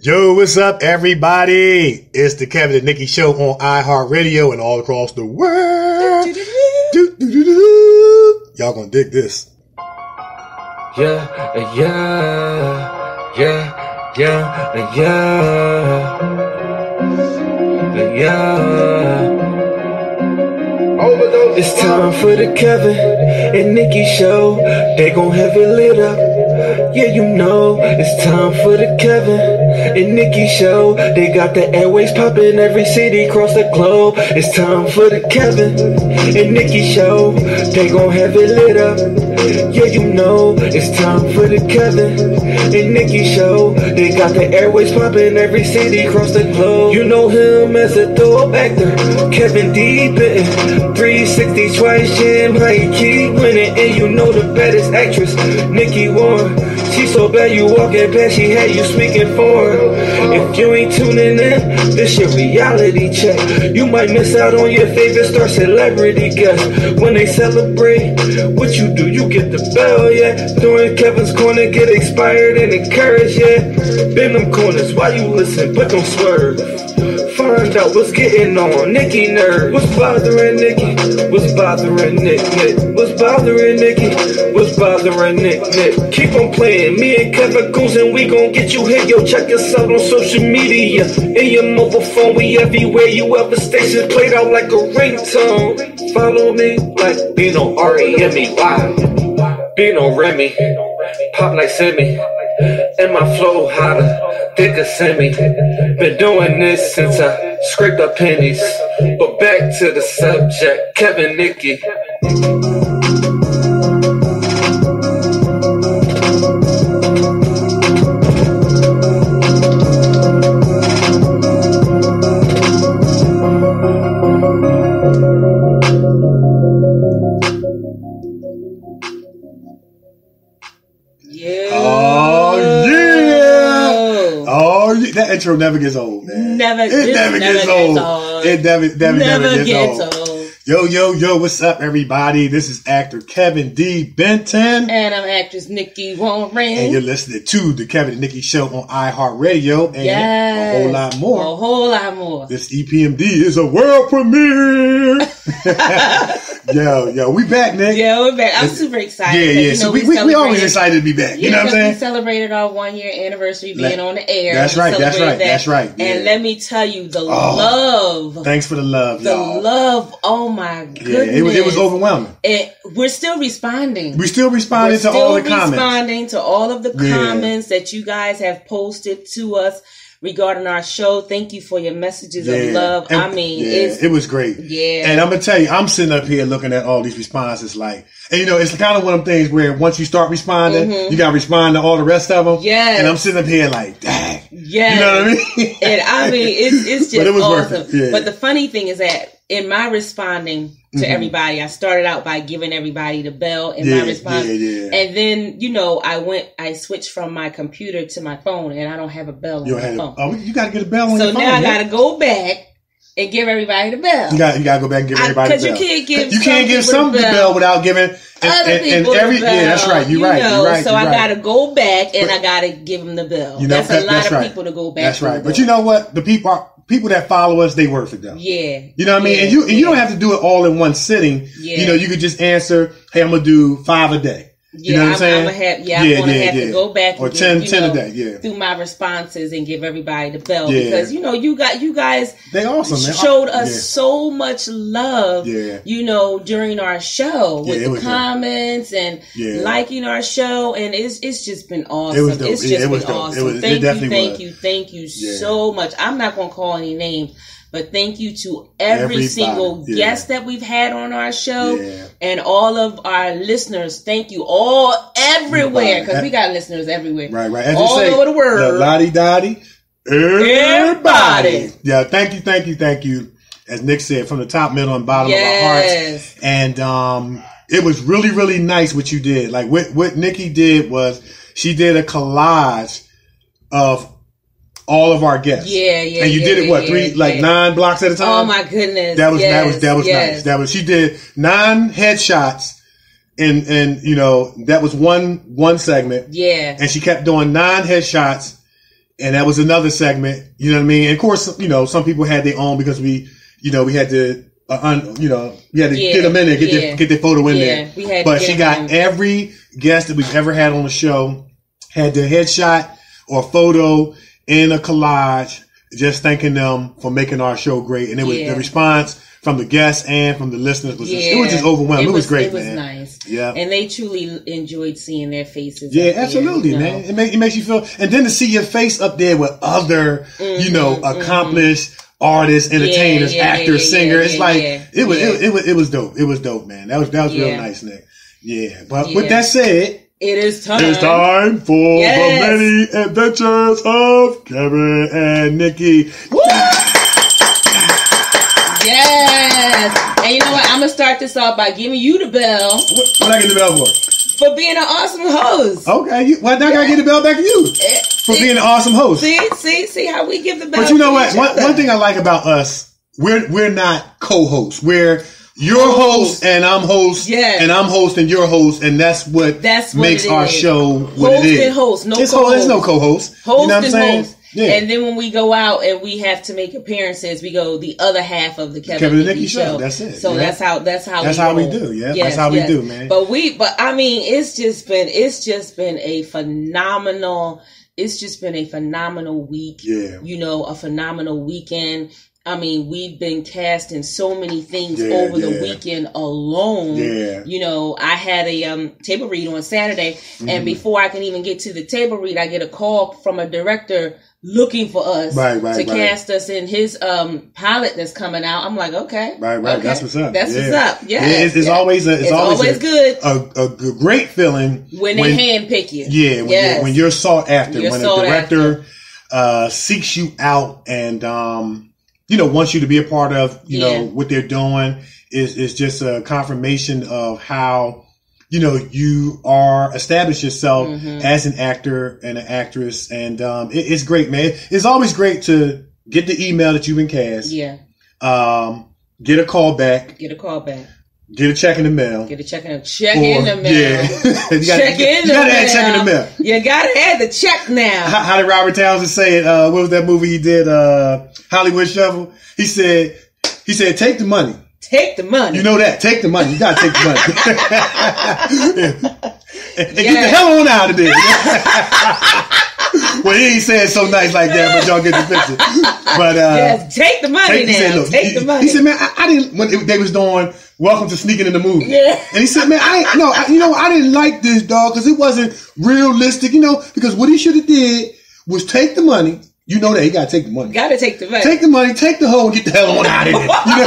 Yo, what's up, everybody? It's the Kevin and Nikee Show on iHeartRadio and all across the world. Do, do, do. Y'all gonna dig this. Yeah, yeah, yeah, yeah, yeah, yeah. It's time for the Kevin and Nikee show. They gon' have it lit up. Yeah, you know, it's time for the Kevin and Nikee show. They got the airways popping every city across the globe. It's time for the Kevin and Nikee show. They gon' have it lit up. Yeah, you know, it's time for the Kevin and Nikee show. They got the airways popping every city across the globe. You know him as a dope actor, Kevin D. Benton. 360 twice jam, how keep winning. And you know the baddest actress, Nikee Warren. She so bad you walking past, she had you speaking foreign. If you ain't tuning in, this your reality check. You might miss out on your favorite star celebrity guest. When they celebrate, what you do, you get the bell, yeah. During Kevin's Korner, get expired and encouraged, yeah. Bend them corners, why you listen, but don't swerve. Find out what's getting on. Nikee nerd. What's bothering Nikee? What's bothering Nick? Nick? What's bothering Nikee? What's bothering Nick? Nick? Keep on playing. Me and Kevin Coons and we gon' get you hit. Yo, check us out on social media. In your mobile phone, we everywhere. You ever stations played out like a ringtone. Follow me like Bino R-E-M-E-Y. Bino Remy. Pop like Simi. And my flow hotter, thicker semi. Been doing this since I scraped up pennies. But back to the subject, Kevin Nikee. Intro never gets old, man. Never- It it never, never gets, gets old. old. It never, never, never, Never gets, gets old. old. Yo, yo, yo, what's up, everybody? This is actor Kevin D. Benton. And I'm actress Nikee Wong And you're listening to the Kevin and Nikee Show on iHeartRadio and Yes. a whole lot more. A whole lot more. This EPMD is a world premiere. yo, yo, we back, Nick. Yeah, we're back. I'm super excited. Yeah, yeah. you So we, we, we always excited to be back. You Yeah, know what I'm saying? We celebrated our one year anniversary being on the air. that's right, that's right, that. that's right, yeah. And let me tell you, the Oh, love, Thanks for the love, the y'all. love. Oh my yeah, goodness! it was it was overwhelming. It, we're still responding. We still We're responded to all the comments. responding to all of the Yeah. comments that you guys have posted to us regarding our show. Thank you for your messages of love. And- I mean, yeah, it's it was great. yeah. And I'm gonna tell you, I'm sitting up here looking at all these responses, like, and you know, it's kind of one of them things where once you start responding, you gotta respond to all the rest of them. Mm-hmm. Yes. And I'm sitting up here like, dang. yeah. You know what I mean? and I mean, it's it's just But it was worth awesome. it, yeah. But the funny thing is that in my responding to Mm-hmm. everybody, I started out by giving everybody the bell in Yeah, my response, yeah, yeah. and then you know I went, I switched from my computer to my phone, and I don't have a bell on you my phone. oh, you gotta get a bell on so your phone. now I got to go back and give everybody the bell. You got you got to go back and give I- everybody 'cause the you bell. can't give you can't give some the the bell. bell without giving and, Other and, and people every the bell, yeah that's right you're you right know, you're right so you're I right. got to go back and But- I got to give them the bell. You know, that's that- a lot that's of right. people to go back. That's right. But you know what? The people are, people that follow us, they worth it though. yeah, You know what I mean? Yeah, and you and you don't have to do it all in one sitting. Yeah. You know, you could just answer, "Hey, I'm gonna do five a day." You Yeah, know what I'm saying? I'm gonna have, yeah, I'm gonna have to go back and or give, 10, you 10 know, day. Yeah, through my responses and give everybody the bell Yeah. because you know you got you guys they awesome. Man. showed us Yeah. so much love Yeah. you know during our show with it the was dope. comments and Yeah. liking our show and it's it's just been awesome It was dope. it's Yeah, just it was been awesome was- thank you thank you thank you Yeah. so much i'm not gonna call any names but thank you to every Everybody, single yeah. guest that we've had on our show Yeah. and all of our listeners. Thank you all everywhere because we got listeners everywhere. Right, right. As all say, over the world. lottie dottie, everybody. Everybody. Yeah, thank you, thank you, thank you. As Nick said, from the top, middle, and bottom of our hearts. and um, it was really really nice what you did. Like what what Nikee did was she did a collage of all of our guests. Yeah, yeah. and you yeah, did it what yeah, three yeah. like nine blocks at a time. Oh my goodness. That was that was that was yes. nice. That was she did nine headshots, and and you know that was one one segment, Yeah. and she kept doing nine headshots and that was another segment. You know what I mean? And of course, you know, some people had their own because we, you know, we had to, uh, un, you know, we had to get them in there, get their, get their photo in there. we had but she got every guest that we've ever had on the show had their headshot or photo in a collage, just thanking them for making our show great. And it was Yeah. the response from the guests and from the listeners was just, Yeah. it was just overwhelming. It, was, great, It was man. nice. Yeah. And they truly enjoyed seeing their faces. Yeah, up there, absolutely, you know. man. It, make, it makes you feel, and then to see your face up there with other, you know, accomplished artists, entertainers, Mm-hmm, yeah, yeah, actors, yeah, singers. yeah, it's like it was, it, it was, it was dope. It was dope, man. That was that was real nice, Nick. Yeah, but with that said, It is time. it's time for Yes. the many adventures of Kevin and Nikee. Yes. And you know what? I'm gonna start this off by giving you the bell What, what I get the bell for? for being an awesome host. Okay, you, well, now I get the bell back to you Eh, for see- being an awesome host. See, see, see how we give the bell. But you know what? One, one thing I like about us, we're we're not co-hosts. We're your host and I'm host, Yes. and I'm host and your host, and that's what That's what makes our is. show what Host it is. and host, no it's ho- there's no co-host. co-host. you know what I'm and saying? host. Yeah. And then when we go out and we have to make appearances, we go the other half of the Kevin, Kevin and Nikee show. That's it, So yeah. that's how that's how That's we how we do, yeah. That's how we do, man. But we, but I mean, it's just been it's just been a phenomenal. It's just been a phenomenal week. Yeah. You know, a phenomenal weekend. I mean, we've been casting so many things Yeah, over the weekend alone. Yeah. You know, I had a um, table read on Saturday, Mm-hmm. and before I can even get to the table read, I get a call from a director looking for us Right, right, to right. cast us in his um, pilot that's coming out. I'm like, okay, Right, right. okay. That's what's up. That's Yeah. what's up. Yeah, Yeah, it's, it's always a, it's, It's always, always a, good. A, a great feeling when they handpick you. Yeah, when, Yes. you're, when you're sought after, You're when sought a director uh, seeks you out and um, you know wants you to be a part of you Yeah. know what they're doing is is just a confirmation of how you know you are established yourself Mm-hmm. as an actor and an actress, and um, it, it's great, man. It's always great to get the email that you've been cast, Yeah, um, get a call back, get a call back. Get a check in the mail. Get a check in the check or- in the mail. Yeah, you gotta, check in you the gotta mail. add check in the mail. You gotta add the check now. how, how did Robert Townsend say it? Uh, what was that movie he did? Uh, Hollywood Shuffle. He said, he said, take the money. Take the money. You know that. Take the money. You gotta take the money. and, and get the hell on out of there. well, he ain't saying so nice like that, but y'all get the picture. But uh, yes, take the money take, now. said, look, take he, the money. he said, man, I, I didn't when they was doing Welcome to Sneaking in the Movie. Yeah. And he said, man, I no, I, you know, I didn't like this dog because it wasn't realistic, you know, because what he should have did was take the money. You know that he got to take the money. gotta take the money. Take the money, take the hoe, and get the hell on out of there. You know?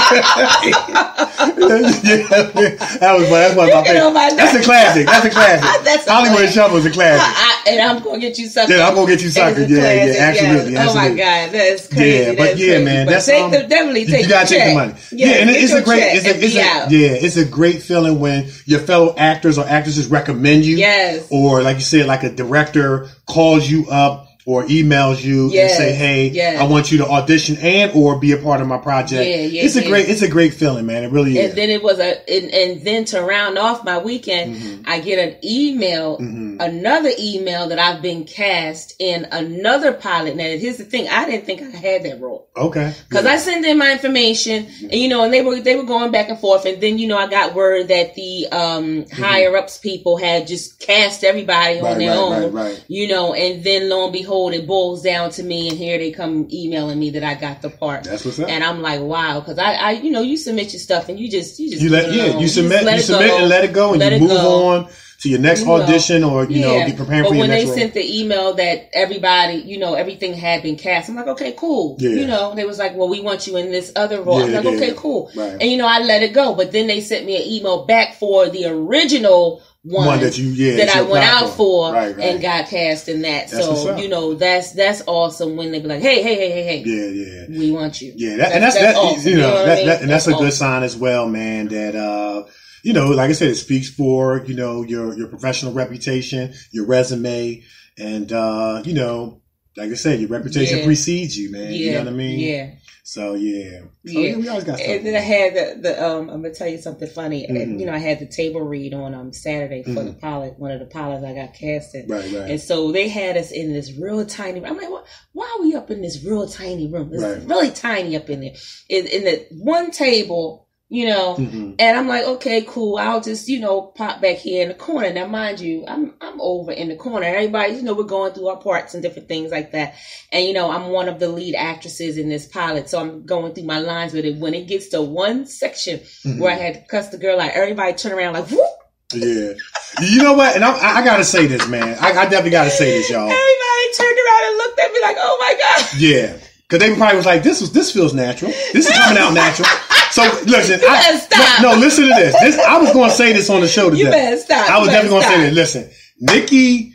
yeah, that was that's one of my my favorite. That's a classic. That's a classic. That's a Hollywood classic. Shuffle is a classic. I, and I'm gonna get you something. Yeah, I'm gonna get you something. Yeah, yeah, absolutely, Oh my god, that's crazy. Yeah, but that's yeah, crazy. man, But that's take um, the, definitely you- take. you gotta the take the money. Yeah, and get it's a great, it's a, it's a, yeah, it's a great feeling when your fellow actors or actresses recommend you. Yes. Or like you said, like a director calls you up or emails you Yes, and say, "Hey, yes. I want you to audition and or be a part of my project." Yeah, yeah, it's a yeah. great, it's a great feeling, man. It really is. And then it was a, and, and then to round off my weekend, Mm-hmm. I get an email, another email that I've been cast in another pilot. Now, here's the thing: I didn't think I had that role. okay. Cause Yeah. I sent in my information, and you know, and they were they were going back and forth, and then you know I got word that the um higher ups people had just cast everybody on Mm-hmm. Their right, own, right, right. you know, and then lo and behold, it boils down to me, and here they come emailing me that I got the part. That's what's up. And I'm like, wow, because I, I, you know, you submit your stuff, and you just you just you let yeah you submit let you submit go. and let it go and you move go. on to your next You know. audition or you know be preparing but for your next. But when they sent the email that everybody, you know, everything had been cast, I'm like, okay, cool. Yeah. You know, they was like, well, we want you in this other role. I'm like, yeah, okay, yeah. cool. Right. And you know, I let it go. But then they sent me an email back for the original one, One that you- yeah, that I went out for. for Right, right. and got cast in that. That's so you know, that's that's awesome when they be like, hey, hey, hey, hey, hey, yeah, yeah. we want you. Yeah, that, and that's, that. awesome. You know, what I that, mean? that, and that's, a good awesome. sign as well, man. That uh, you know, like I said, it speaks for you know your your professional reputation, your resume, and uh, you know, like I said, your reputation Yeah. precedes you, man. yeah, You know what I mean? yeah. So yeah. So, Yeah. we always got stuff. And then I had the, the um I'm gonna tell you something funny. Mhm. And, you know, I had the table read on um Saturday for Mhm. the pilot, one of the pilots I got casted. right, right. And so they had us in this real tiny. I'm like, why, why are we up in this real tiny room? It's Right. really tiny up in there. In, in the one table, you know. Mhm. And I'm like, okay, cool. I'll just, you know, pop back here in the corner. Now, mind you, I'm I'm over in the corner. Everybody, you know, we're going through our parts and different things like that. And you know, I'm one of the lead actresses in this pilot, so I'm going through my lines with it. When it gets to one section Mhm. where I had to cuss the girl, like everybody turn around, like, whoop. Yeah. You know what? And I, I I gotta say this, man. I, I definitely gotta say this, y'all. Everybody turned around and looked at me like, oh my god. Yeah. Cause they probably was like, this was this feels natural. This is coming out natural. So listen, You I, stop. no, no, listen to this. This I was going to say this on the show today. You better stop. I was definitely going to say this. Listen, Nikee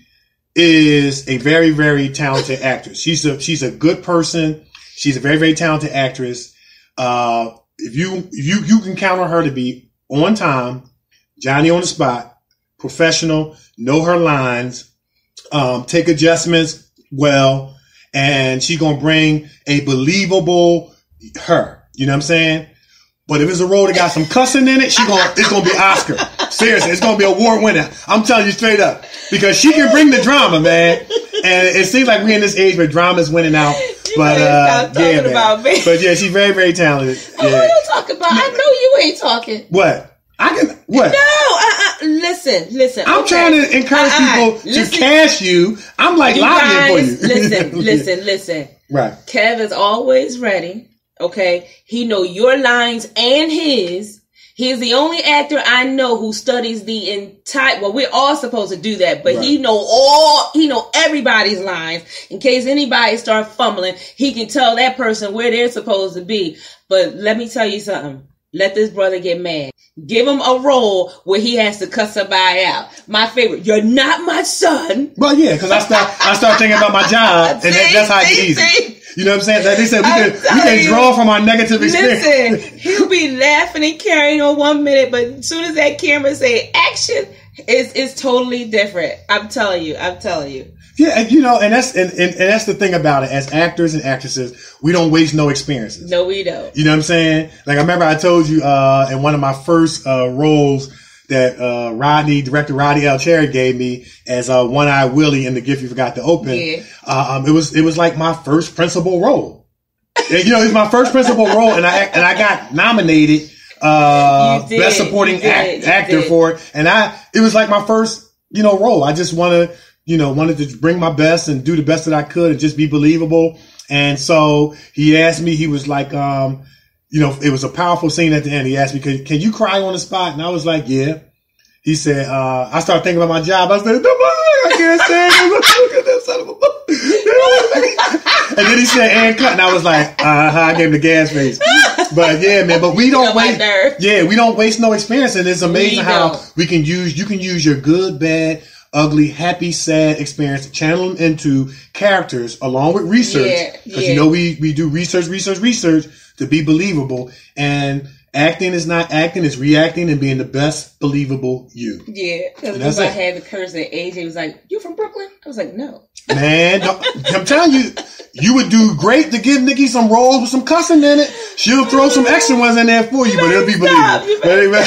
is a very, very talented actress. She's a she's a good person. She's a very, very talented actress. Uh, if you if you you can count on her to be on time, Johnny on the spot, professional, know her lines, um, take adjustments well, and she's gonna bring a believable her. You know what I'm saying? But if it's a role that got some cussing in it, she gonna it's gonna be Oscar. Seriously, it's gonna be award winner. I'm telling you straight up because she can bring the drama, man. And it seems like we're in this age where drama is winning out. You But uh, yeah, man. But yeah, she's very, very talented. Oh, what are you talking about? I know you ain't talking. What? I can what? No, uh, uh, listen, listen. I'm okay. trying to encourage Uh-uh. people to cash you. I'm like you lobbying guys, for you. listen, listen, listen. Right. Kev is always ready. Okay, he know your lines and his. He's the only actor I know who studies the entire. Well, we're all supposed to do that, but he know all. He know everybody's lines in case anybody start fumbling. He can tell that person where they're supposed to be. But let me tell you something. Let this brother get mad. Give him a role where he has to cuss somebody out. My favorite. You're not my son. Well, yeah, because I start I start thinking about my job, and that, that's how it see, easy. see? You know what I'm saying? That they said we can we can you. draw from our negative experience. Listen, he'll be laughing and carrying on one minute, but as soon as that camera say action, it's it's totally different. I'm telling you, I'm telling you. Yeah, and, you know, and that's and, and, and that's the thing about it. As actors and actresses, we don't waste no experiences. No, we don't. You know what I'm saying? Like I remember I told you uh, in one of my first uh, roles that uh, Rodney, director Rodney L. Cherry gave me as uh, One Eye Willie in The Gift You Forgot to Open. Yeah. Uh, um, it was it was like my first principal role. And, you know, it was my first principal role, and I and I got nominated uh, did, best supporting did, act, actor did. for it, and I it was like my first you know role. I just want to you know wanted to bring my best and do the best that I could and just be believable. And so he asked me, he was like, um, you know, it was a powerful scene at the end. He asked me, can, can you cry on the spot? And I was like, yeah. He said, uh, I started thinking about my job. I said, "No, I can't stand it. Look at that son of a and then he said, and cut. And I was like, uh huh. I gave him the gas face. But yeah, man, but we don't waste, yeah, we don't waste no experience. And it's amazing We how don't. we can use, you can use your good, bad, ugly, happy, sad experience channel them into characters along with research. Yeah, Because yeah. you know, we, we do research, research, research to be believable. And acting is not acting, it's reacting and being the best believable you. Yeah, because I had the curse that AJ was like, "You from Brooklyn?" I was like, "No." Man, I'm telling you, you would do great to give Nikee some roles with some cussing in it. She'll throw some extra ones in there for you, but it'll be believable. But anyway,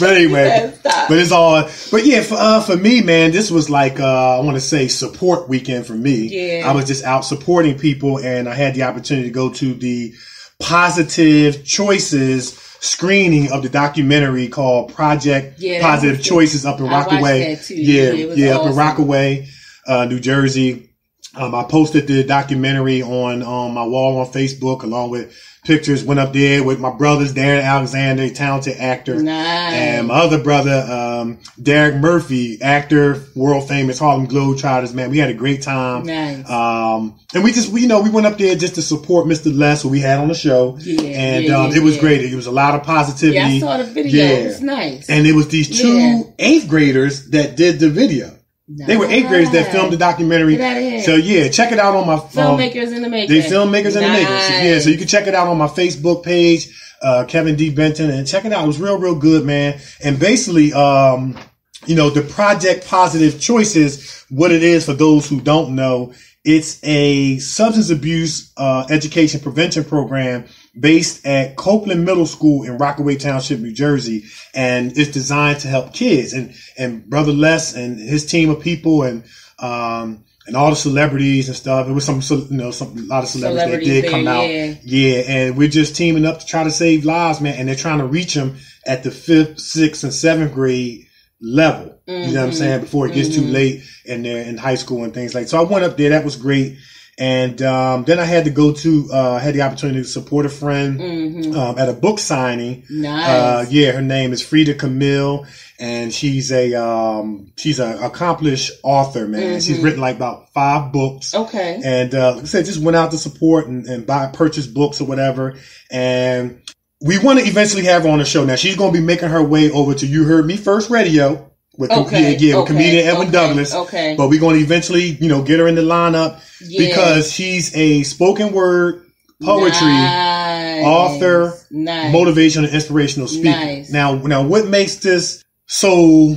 but anyway, but it's all. But yeah, for uh, for me, man, this was like uh, I want to say support weekend for me. Yeah. I was just out supporting people, and I had the opportunity to go to the positive choices screening of the documentary called Project Yeah, Positive. Choices up in Rockaway. Yeah, Yeah, yeah, up in. Rockaway, uh, New Jersey. Um, I posted the documentary on um, my wall on Facebook along with pictures. Went up there with my brothers, Darren Alexander, talented actor, Nice. and my other brother, um, Derek Murphy, actor, world famous Harlem Globetrotters. Man, we had a great time. Nice. Um, and we just, we, you know, we went up there just to support Mr. Les, who we had on the show. Yeah, and yeah, um, it was yeah. great. It was a lot of positivity. yeah, I saw the video. Yeah. It was nice. And it was these two eighth graders that did the video. They were eighth graders that filmed the documentary. Get outta here. So yeah, check it out on my um, filmmakers in the making. They filmmakers in the makers. So, yeah, so you can check it out on my Facebook page, uh, Kevin D Benton, and check it out. It was real, real good, man. And basically, um, you know, the project positive choices, what it is for those who don't know It's a substance abuse uh, education prevention program based at Copeland Middle School in Rockaway Township, New Jersey, and it's designed to help kids. And and Brother Les and his team of people and um, and all the celebrities and stuff. It was some, you know, some a lot of celebrities, Celebrities that did come out. yeah. Yeah, and we're just teaming up to try to save lives, man. And they're trying to reach them at the fifth, sixth, and seventh grade level. You know Mm-hmm. what I'm saying? Before it gets too late and they're in high school and things like. So I went up there. That was great. And um, then I had to go to, uh, had the opportunity to support a friend um, at a book signing. Mm-hmm. Nice. Uh, yeah, her name is Frida Camille, and she's a um, she's an accomplished author, man. She's Mm-hmm. written like about five books. okay. And uh, like I said, just went out to support and, and buy purchase books or whatever. And we want to eventually have her on the show. Now she's going to be making her way over to You Heard Me First Radio with com- Okay, yeah, yeah, with comedian Edwin okay, Douglas. okay. But we're going to eventually, you know, get her in the lineup Because he's a spoken word poetry Nice. author, Nice. motivational and inspirational speaker. Nice. Now, now, what makes this so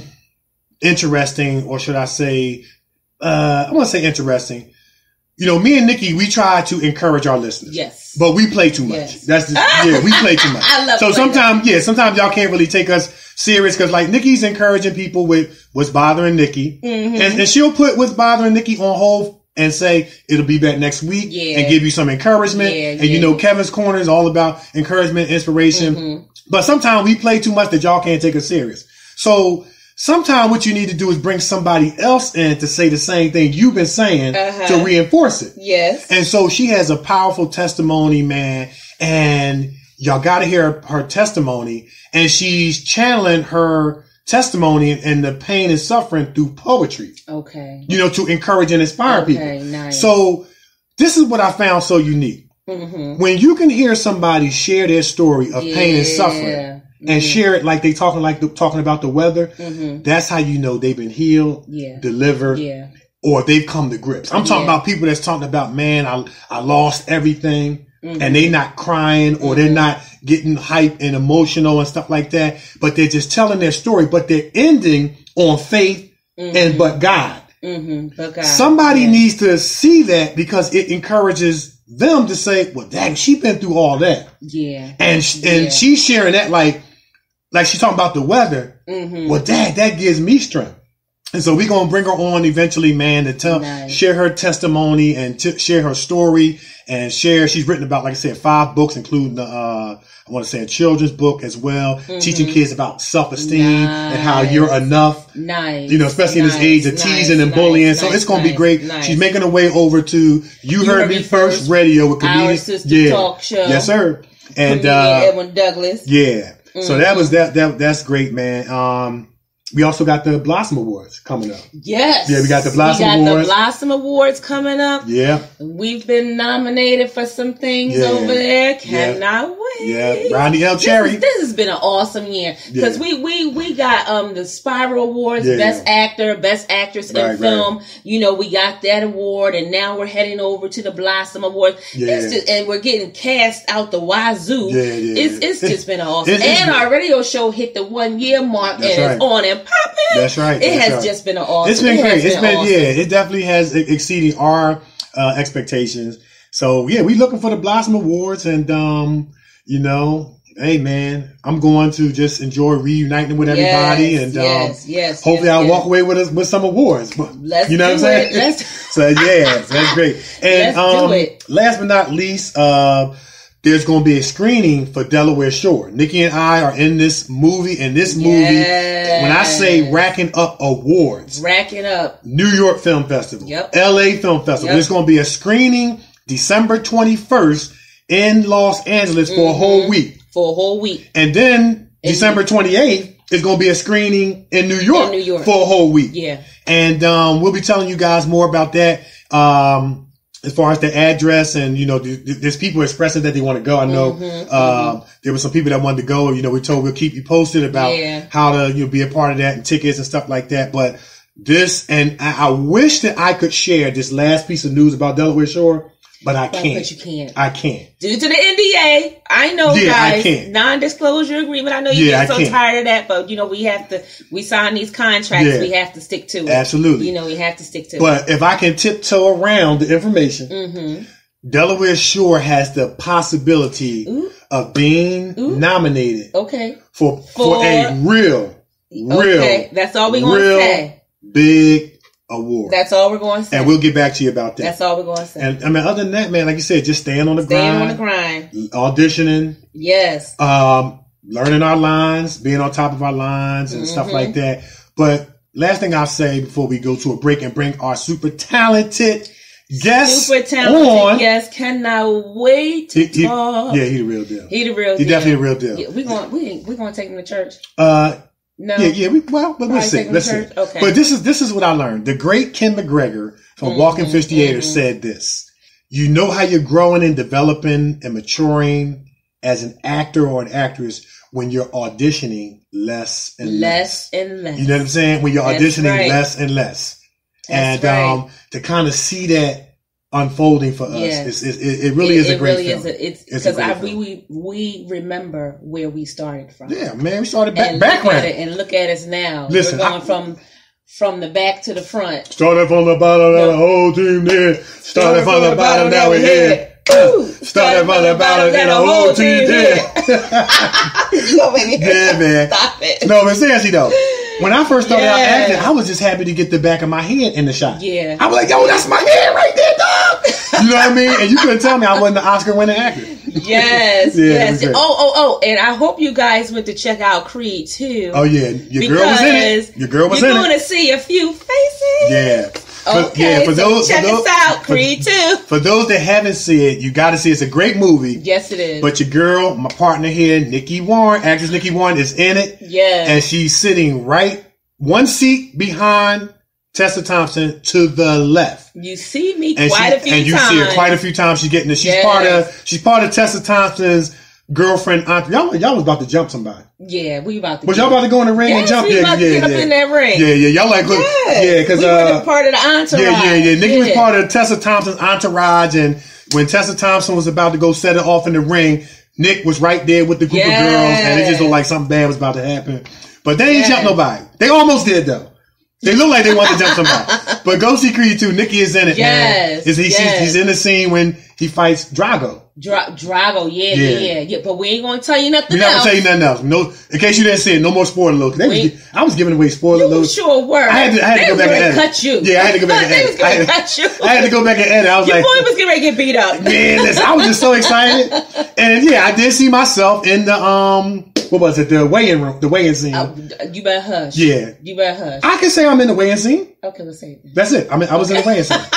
interesting, or should I say, uh, I want to say interesting. You know, me and Nikee, we try to encourage our listeners. Yes. But we play too much. Yes. That's just, yeah, we play too much. I love So sometimes, yeah, sometimes y'all can't really take us serious because like Nikee's encouraging people with what's bothering Nikee. Mm-hmm. And, and she'll put what's bothering Nikee on hold and say it'll be back next week Yeah. and give you some encouragement. Yeah, and you know, Kevin's Korner is all about encouragement, inspiration. Mm-hmm. But sometimes we play too much that y'all can't take us serious. So sometimes what you need to do is bring somebody else in to say the same thing you've been saying Uh-huh. to reinforce it. Yes. And so she has a powerful testimony, man. And y'all got to hear her testimony. And she's channeling her testimony and the pain and suffering through poetry, okay. you know, to encourage and inspire Okay, people. nice. So this is what I found so unique. Mm-hmm. When you can hear somebody share their story of pain and suffering Yeah. and share it like they talking like the, talking about the weather, that's how you know they've been healed, Mm-hmm. Yeah. delivered, Yeah. or they've come to grips. I'm talking Yeah. about people that's talking about, man, I I lost everything, Mm-hmm. and they're not crying or they're not getting hype and emotional and stuff like that, but they're just telling their story, but they're ending on faith and but God. Mm-hmm. But God. Somebody yeah. needs to see that because it encourages them to say, well, dang, she been through all that, Yeah. and sh- and Yeah. she's sharing that like like she's talking about the weather. Mm-hmm. Well, dad, that gives me strength. And so we're gonna bring her on eventually, man, to tell, Nice. share her testimony and t- share her story and share. She's written about, like I said, five books, including the, uh, I want to say a children's book as well, teaching kids about self esteem and how you're enough. Nice. You know, especially in this age of nice, teasing and nice, bullying. so it's gonna be great. nice. She's making her way over to You, Heard, Me First, Radio with comedian. sister talk show. Yes, sir. And Comedian uh, Edwin Douglas. yeah. So Mm-hmm. that was that that that's great, man. Um we also got the Blossom Awards coming up. Yes. Yeah, we got the Blossom we got Awards. the Blossom Awards coming up. Yeah. We've been nominated for some things Yeah. over there. Yeah. Cannot wait. Yeah. Rodney L. This, Cherry. is- this has been an awesome year because Yeah. we we we got um the Spiral Awards, Yeah. Best Actor, Best Actress Right, in right. Film. You know, we got that award, and now we're heading over to the Blossom Awards. Yeah. It's just, and we're getting cast out the wazoo. Yeah, yeah. It's it's just been awesome. It's- and our radio show hit the one year mark That's and right. it's on and popping. That's right. It That's has right. just been an awesome. It's been great. has It's been awesome. yeah, it definitely has e- exceeding our uh, expectations. So yeah, we looking for the Blossom Awards and um, you know, hey man, I'm going to just enjoy reuniting with everybody Yes, and yes, um yes, hopefully I'll walk away with us with some awards. But Let's you know what I'm saying? So yeah, that's great. And Let's do um it. last but not least, uh there's going to be a screening for Delaware Shore. Nikee and I are in this movie, and this movie, when I say racking up awards, Racking up. New York Film Festival, Yep. LA Film Festival. Yep. There's going to be a screening December 21st in Los Angeles for a Mm-hmm. whole week. for a whole week. And then December 28th is going to be a screening in New York, In New York. for a whole week. Yeah. And um, we'll be telling you guys more about that. Um, as far as the address and, you know, th- th- there's people expressing that they want to go. I know, Mm-hmm, um, there were some people that wanted to go. You know, we told we'll keep you posted about Yeah. how to, you know, be a part of that and tickets and stuff like that. But this, and I, I wish that I could share this last piece of news about Delaware Shore, but I But- can't. But you can't. I can't. Due to the NDA, I know Yeah, I guys, can't. non-disclosure agreement. I know you Yeah, get I so tired of that, but you know we have to. We sign these contracts. Yeah. We have to stick to it. Absolutely. You know we have to stick to it. But if I can tiptoe around the information, Mm-hmm. Delaware Shore has the possibility Ooh. of being Ooh. nominated Okay. for, for For- a real, real, Okay. That's all we're going to real say. big award. That's all we're going to say. and we'll get back to you about that. That's all we're going to say. and I mean, other than that, man, like you said, just staying on the Staying on the grind, grind. auditioning, Yes. um, learning our lines, being on top of our lines and stuff Mm-hmm. like that. But last thing I'll say before we go to a break and bring our super talented guest Super talented on. guest. Cannot wait to He- he- yeah, he the real deal. He the real He deal. definitely the real deal. Yeah, we going we we going to take him to church. Uh, No. yeah, yeah. We, well, but we'll Probably see. Let's see. Okay. But this is this is what I learned. The great Ken McGregor from Mm-hmm, Walking 58 said this. You know how you're growing and developing and maturing as an actor or an actress when you're auditioning less and less. Less and less. You know what I'm saying? When you're That's auditioning right. less and less. That's and right. um, to kind of see that unfolding for us, Yes. it's, it, it really it, is a it great really film. is. A, it's because we, we we remember where we started from. yeah, man, we started back, and background. it and look at us now. Listen, We're going I- from from the back to the front. Started from the bottom, now No. the whole team there. Started from the bottom, now we're here. Ooh, Started from the bottom, then the whole team there. You gonna make me- Yeah, man. Stop it. No, but seriously though, when I first started out acting, I was just happy to get the back of my head in the shot. Yeah. I was like, yo, that's my head right there. You know what I mean? And you couldn't tell me I wasn't the Oscar winning actor. Yes, Yeah, yes. Oh, oh, oh! And I hope you guys went to check out Creed too. Oh yeah, your girl was in it. Your girl was you're in going to see a few faces. Yeah. For- Okay. yeah, for so those, check for those, us out, for- Creed 2. For those that haven't seen it, you got to see. it. It's a great movie. Yes, it is. But your girl, my partner here, Nikee Warren, actress Nikee Warren, is in it. yes. and she's sitting right one seat behind Tessa Thompson to the left. you see me And quite she, a few times. and you times. see her quite a few times. She's getting she's Yes. part of she's part of Tessa Thompson's girlfriend. Aunt, y'all y'all was about to jump somebody. Yeah, we about to. Get- y'all about to go in the ring and jump? we yeah, about to yeah, get up yeah. in that ring. Yeah, yeah. Y'all like look, Yes. yeah, because we uh, were part of the entourage. yeah, yeah, yeah. Nikee was part of Tessa Thompson's entourage, and when Tessa Thompson was about to go set it off in the ring, Nick was right there with the group of girls, and it just looked like something bad was about to happen. But they ain't Yes. jump nobody. They almost did though. They look like they want to jump somebody. But go see Creed 2. Nikee is in it, man. Yes, Is he, yes. He's in the scene when he fights Drago. Dra- Drago, yeah, Yeah. yeah, yeah. But we ain't gonna tell you nothing We're not else. gonna tell you nothing else. No, in case you didn't see it, no more spoiler. They We- I was giving away spoiler You alerts. sure were. I had to, I had to go back and edit. cut you. Yeah, I had to go back and edit. I had, cut you. I had to go back and edit. I was Your like, boy was getting ready to get beat up. man, listen, I was just so excited. And yeah, I did see myself in the um, what was it? The weigh-in room, the weigh-in scene. Uh, you better hush. Yeah. You better hush. I can say I'm in the weigh-in scene. okay, let's say it. That's it. I mean, I was in the weigh-in scene.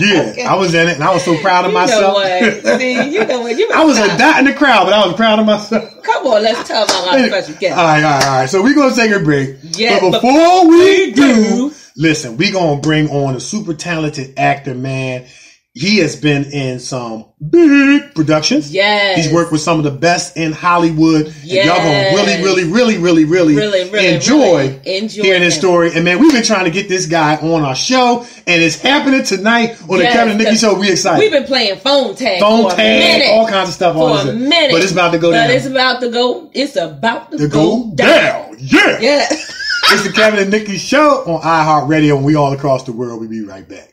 Yeah, I was in it, and I was so proud of You know myself. what? See, you know what? You I was a dot in the crowd, but I was proud of myself. Come on, let's tell about our special All guest. right, all right, all right. So we're gonna take a break. Yeah, but but before we do, do- listen, we're gonna bring on a super talented actor, man. He has been in some big productions. Yes. He's worked with some of the best in Hollywood. And y'all gonna really, really, really, really, really, Really, really, enjoy really enjoy hearing his story. And man, we've been trying to get this guy on our show, and it's happening tonight on Yes, the Kevin and Nikee show. We excited. We've been playing phone tag Phone a tag, minute. all kinds of stuff on for a this. minute. But it's about to go But down. it's about to go. It's about to, to go, go down. Yeah. Yeah. It's the Kevin and Nikee show on iHeartRadio, and we all across the world. We'll be right back.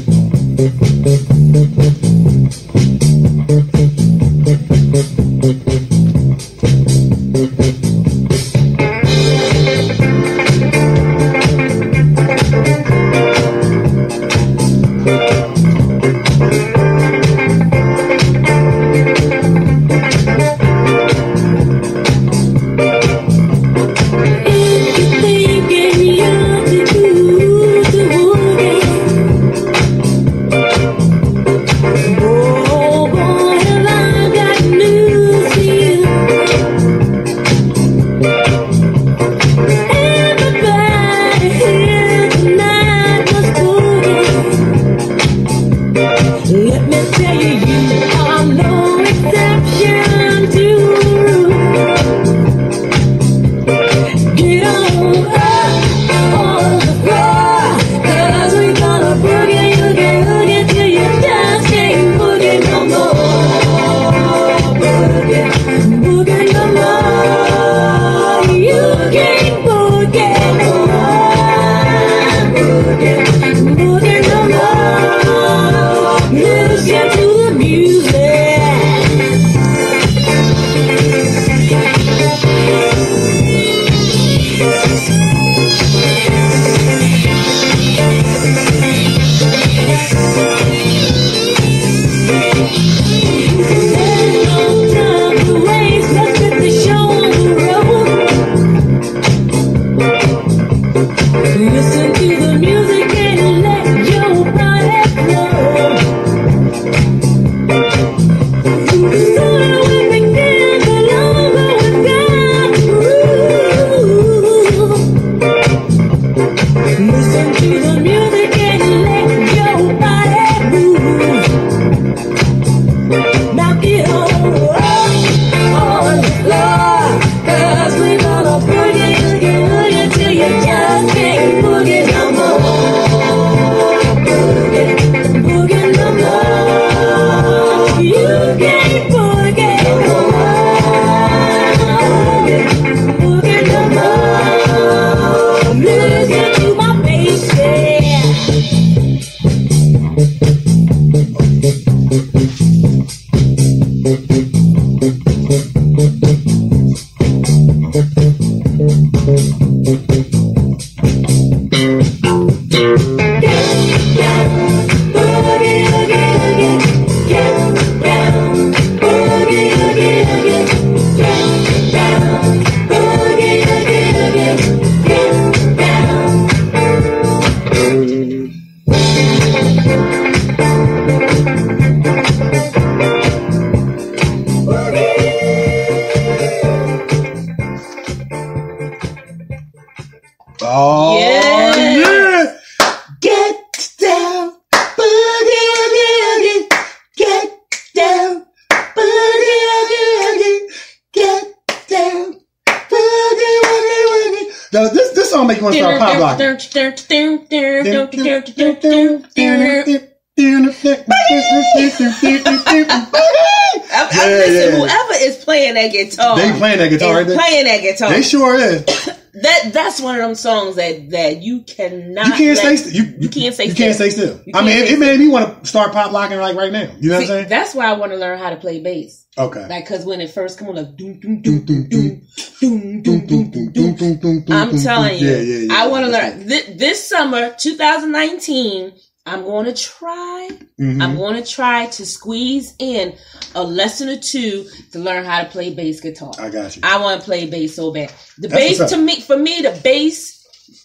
guitar, They playing that guitar, they? playing that guitar. They sure is. that that's one of them songs that that you cannot. You can't let- stay. St- you, you can't stay You can't still. stay still. You I mean, it, it made me want to start pop locking like right now. You know what I'm saying? that's why I want to learn how to play bass. Okay. Like, cause when it first come on, like doom doom Doom, doom doom, doom doom. doom doom doom doom doom. doom. I'm telling you, Yeah, yeah, yeah. I want to learn Th- this summer, 2019. I'm going to try. Mhm. I'm going to try to squeeze in a lesson or two to learn how to play bass guitar. I got you. I want to play bass so bad. The That's bass to me, for me, the bass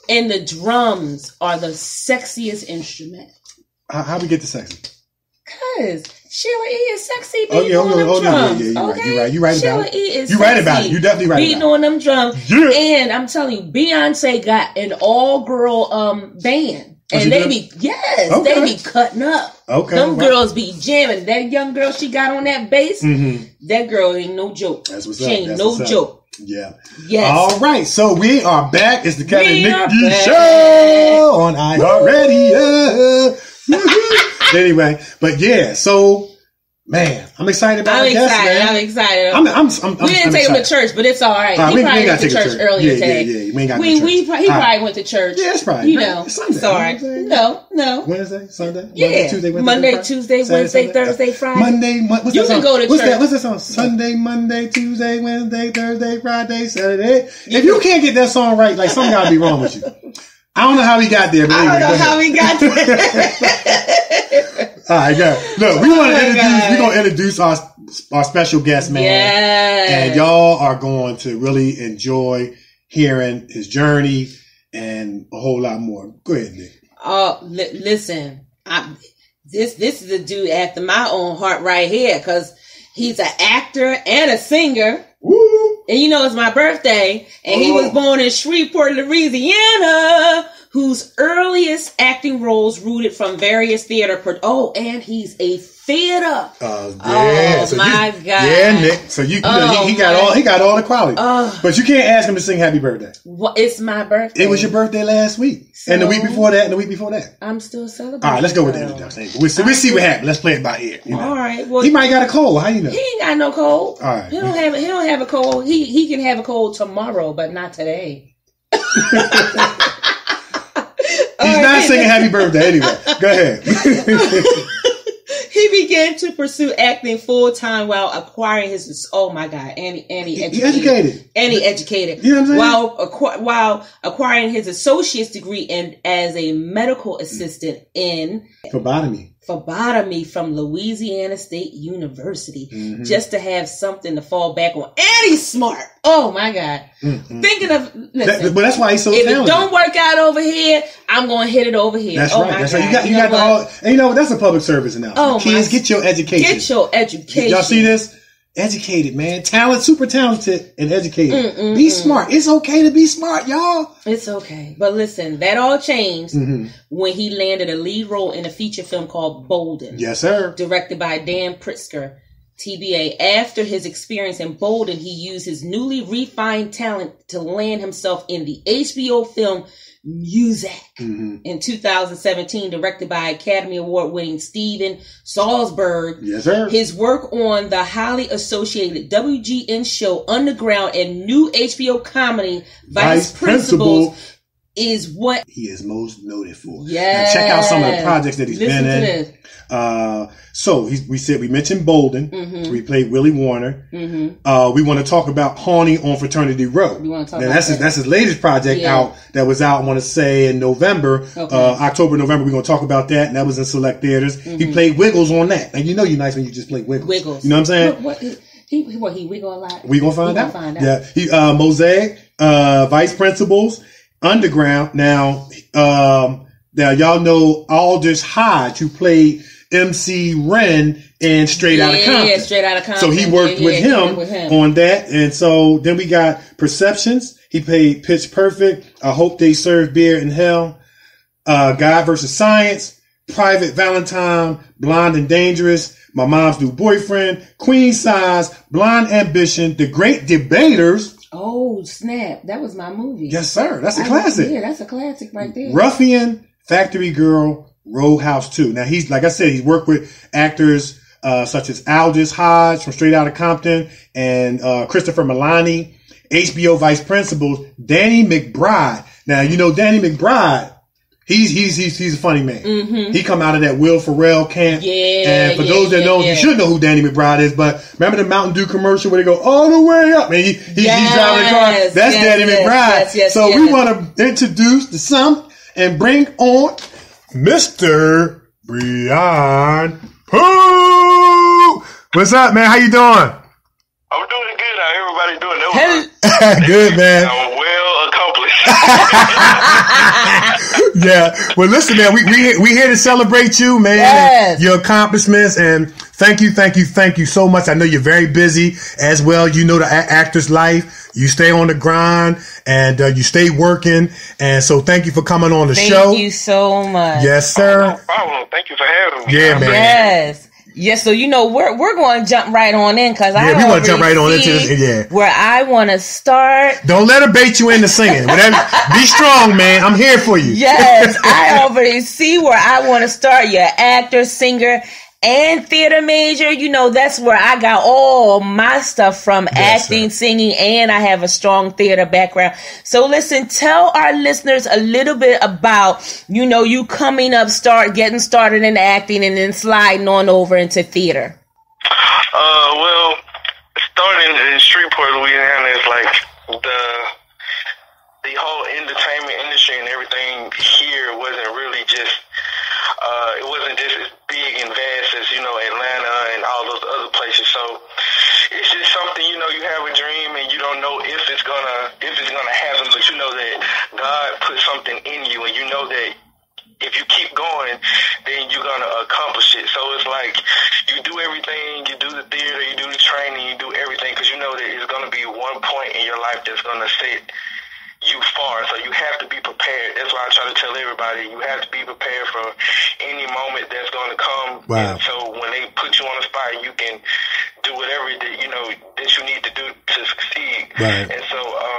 and the drums are the sexiest instrument. How, how we get to sexy? Cause Sheila E is sexy Oh, yeah, on oh, them yeah, oh, drums. yeah, yeah, you're right, okay? you're right, you're right Sheila about it. E is You right about it. sexy You definitely right beating on them drums. Yeah. And I'm telling you, Beyonce got an all girl um band. Oh, And they be yes, Okay. they be cutting up. Okay. Them wow. girls be jamming. That young girl she got on that bass, Mhm. that girl ain't no joke. That's what's she up. ain't That's no joke. Yeah. Yes. All right. So we are back. It's the Kevin We Nikee. Show on iHeartRadio. Anyway, but yeah. So, man, I'm excited about I'm our guest, man. I'm excited. I'm, I'm, I'm, we didn't take him to church, but it's all right. Right, he we- we probably ain't went to church church. earlier Yeah, yeah, today. yeah. We ain't got we, no we, church. he All right. probably went to church. Yeah, it's probably- You know, it's Sunday. right. Wednesday. No, no. Wednesday, Sunday, Yeah. Monday, Tuesday, Wednesday, Monday, Friday? Tuesday, Saturday, Wednesday, Sunday? Thursday, Friday. Monday, Mon- what's You that can song? go to what's church. That, what's that song? Sunday, Monday, Tuesday, Wednesday, Thursday, Friday, Saturday. If you can't get that song right, like something gotta be wrong with you. I don't know how we got there, but I don't know how we got there. All right, go. Look, we want Oh to my introduce. We're gonna introduce our our special guest, man. yeah. And y'all are going to really enjoy hearing his journey and a whole lot more. Go ahead, Nick. Oh, li- listen, I, this this is a dude after my own heart right here because he's an actor and a singer. Woo! And you know it's my birthday, and he oh. was Oh. born in Shreveport, Louisiana, whose earliest acting roles rooted from various theater. Pro- oh, and he's a theater. Uh, yeah. Oh, so my you, God. Yeah, Nick. So you, you know, Oh, he, he got all he got all the quality. Oh, but you can't ask him to sing Happy Birthday. what? It's my birthday. It was your birthday last week, and the week before that, and the week before that. I'm still celebrating. All right, let's go with the introduction. We'll see, we'll see what happens. Let's play it by ear. You know. All right. Well, He might got a cold. How you know? He ain't got no cold. All right. He don't have he don't have a cold. He he can have a cold tomorrow, but not today. He's not singing Happy Birthday anyway. Go ahead. He began to pursue acting full time while acquiring his oh my god, and and he He educated, educated. and he educated You know what I'm saying? while while acquiring his associate's degree and as a medical assistant in Phlebotomy. Phlebotomy from Louisiana State University, Mm-hmm. just to have something to fall back on. And he's smart. Oh my god! Thinking of listen. Mm-hmm. That, but that's why he's so if it don't work out over here, I'm gonna hit it over here. That's oh right. That's God. right. You got you, know got the all. And you know that's a public service announcement. Oh, Kids, my- get your education. Get your education. Y'all see this? Educated, man. Talent, super talented and educated. Be smart. It's okay to be smart, y'all. It's okay. But listen, that all changed Mm-hmm. when he landed a lead role in a feature film called Bolden, Yes, sir. directed by Dan Pritzker. TBA. After his experience in Bolden, he used his newly refined talent to land himself in the HBO film Mosaic Mm-hmm. in 2017, directed by Academy Award winning Steven Soderbergh. Yes, sir. His work on the highly associated WGN show Underground and new HBO comedy Vice, Vice Principals Principal. is what. He is most noted for. Now check out some of the projects that he's Listen been in. this. Uh, so he's, we said we mentioned Bolden. Mm-hmm. We played Willie Warner. Uh, we want to talk about Haunting on Fraternity Row. We wanna talk Now, about that's his, that's his latest project Yeah. out that was out. I want to say in November, Okay. uh, October, November. We're gonna talk about that, and that was in select theaters. He played Wiggles on that. And you know you're nice when you just play Wiggles. Mm-hmm. Wiggles. You know what I'm saying? What, what, he, what, he wiggle a lot? We gonna find We gonna out. find out. Yeah, he uh, Mosaic, uh, Vice Principals, Underground. Now, um, now y'all know Aldis Hodge, who played MC Ren and Straight Outta Yeah, Compton. Straight Outta So he Compton. worked Yeah, with, yeah, he him worked with him. on that, and so then we got Perceptions. He played Pitch Perfect. I hope they serve beer in hell. Uh, God versus Science, Private Valentine, Blonde and Dangerous, My Mom's New Boyfriend, Queen Size, Blonde Ambition, The Great Debaters. Oh, snap. That was my movie. Yes, sir. That's a I- classic. Yeah, that's a classic right there. Ruffian, Factory Girl, Roadhouse 2. Now he's, like I said, he's worked with actors, uh, such as Aldis Hodge from Straight Outta Compton and, uh, Christopher Meloni, HBO Vice Principals, Danny McBride. Now, you know, Danny McBride, he's, he's, he's, he's a funny man. He come out of that Will Ferrell camp. Mm-hmm. Yeah, And for yeah, those that yeah, know, yeah. you should know who Danny McBride is, but remember the Mountain Dew commercial where they go all the way up and he, he, he's driving the car? That's yes, Danny yes, McBride. yes, yes, so we want to introduce the sum and bring on Mr. Breon Pugh. What's up, man? How you doing? I'm doing good. How everybody doing? That was Good, man. I'm well accomplished. yeah. Well, listen, man, we we we here to celebrate you, man, Yes. and your accomplishments, and thank you, thank you, thank you so much. I know you're very busy as well. You know the a- actor's life. You stay on the grind and uh, you stay working, and so thank you for coming on the Thank show. Thank you so much. Yes, sir. problem. Thank you for having me. Yeah, man. Yes. Yes, so you know we're we're going to jump right on in because I Yeah, we wanna jump right on into this, yeah. where I want to start. Don't let her bait you into singing. Whatever. Be strong, man. I'm here for you. Yes, I already see where I want to start. You're actor, singer, and theater major. You know that's where I got all my stuff from: Yes, acting, sir. singing, and I have a strong theater background. So listen, tell our listeners a little bit about you know you coming up, start getting started in acting, and then sliding on over into theater. Uh, well, starting in Shreveport, Louisiana is like the the whole entertainment industry and everything here wasn't really just uh, it wasn't just as big and vast as you know Atlanta and all those other places. So it's just something you know you have a dream and you don't know if it's gonna if it's gonna happen, but you know that God put something in you and you know that if you keep going, then you're gonna accomplish it. So it's like you do everything, you do the theater, you do the training, you do everything because you know that it's gonna be one point in your life that's gonna set you far. So you have to be prepared. That's why I try to tell everybody you have to be prepared for any moment that's gonna come. Wow. And so when they put you on the spot, you can do whatever that you know that you need to do to succeed. Right. And so um,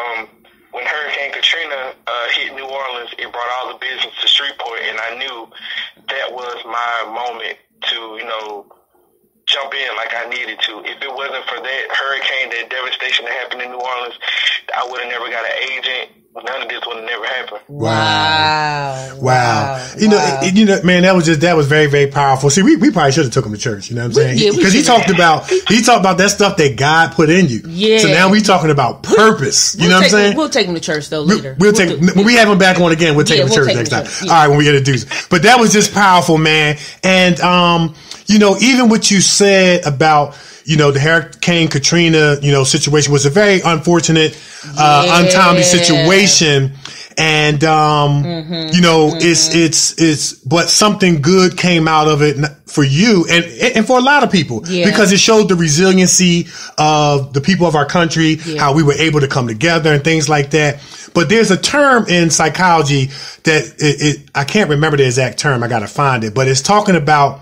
Katrina uh, hit New Orleans, it brought all the business to Shreveport, and I knew that was my moment to, you know, jump in like I needed to. If it wasn't for that hurricane, that devastation that happened in New Orleans, I would have never got an agent. None of this would have never happened. Wow. Wow. You know, Wow. it- you know, man, that was just, that was very, very powerful. See, we, we probably should have took him to church. You know what I'm saying? yeah, Because he should've. talked about, he talked about that stuff that God put in you. Yeah. So now we talking about purpose. You We'll know what I'm saying? We'll take him to church though We'll, later. we'll take do- when we have him back on again. We'll take Yeah, him to we'll church next him time. church, yeah. All right, when we introduce. But that was just powerful, man. And um, you know, even what you said about you know the Hurricane Katrina, you know, situation was a very unfortunate, uh, Yeah. untimely situation. And um, Mm-hmm. you know, it's it's it's but something good came out of it for you and and for a lot of people Yeah. because it showed the resiliency of the people of our country, Yeah. how we were able to come together and things like that. But there's a term in psychology that it, it I can't remember the exact term. I got to find it, but it's talking about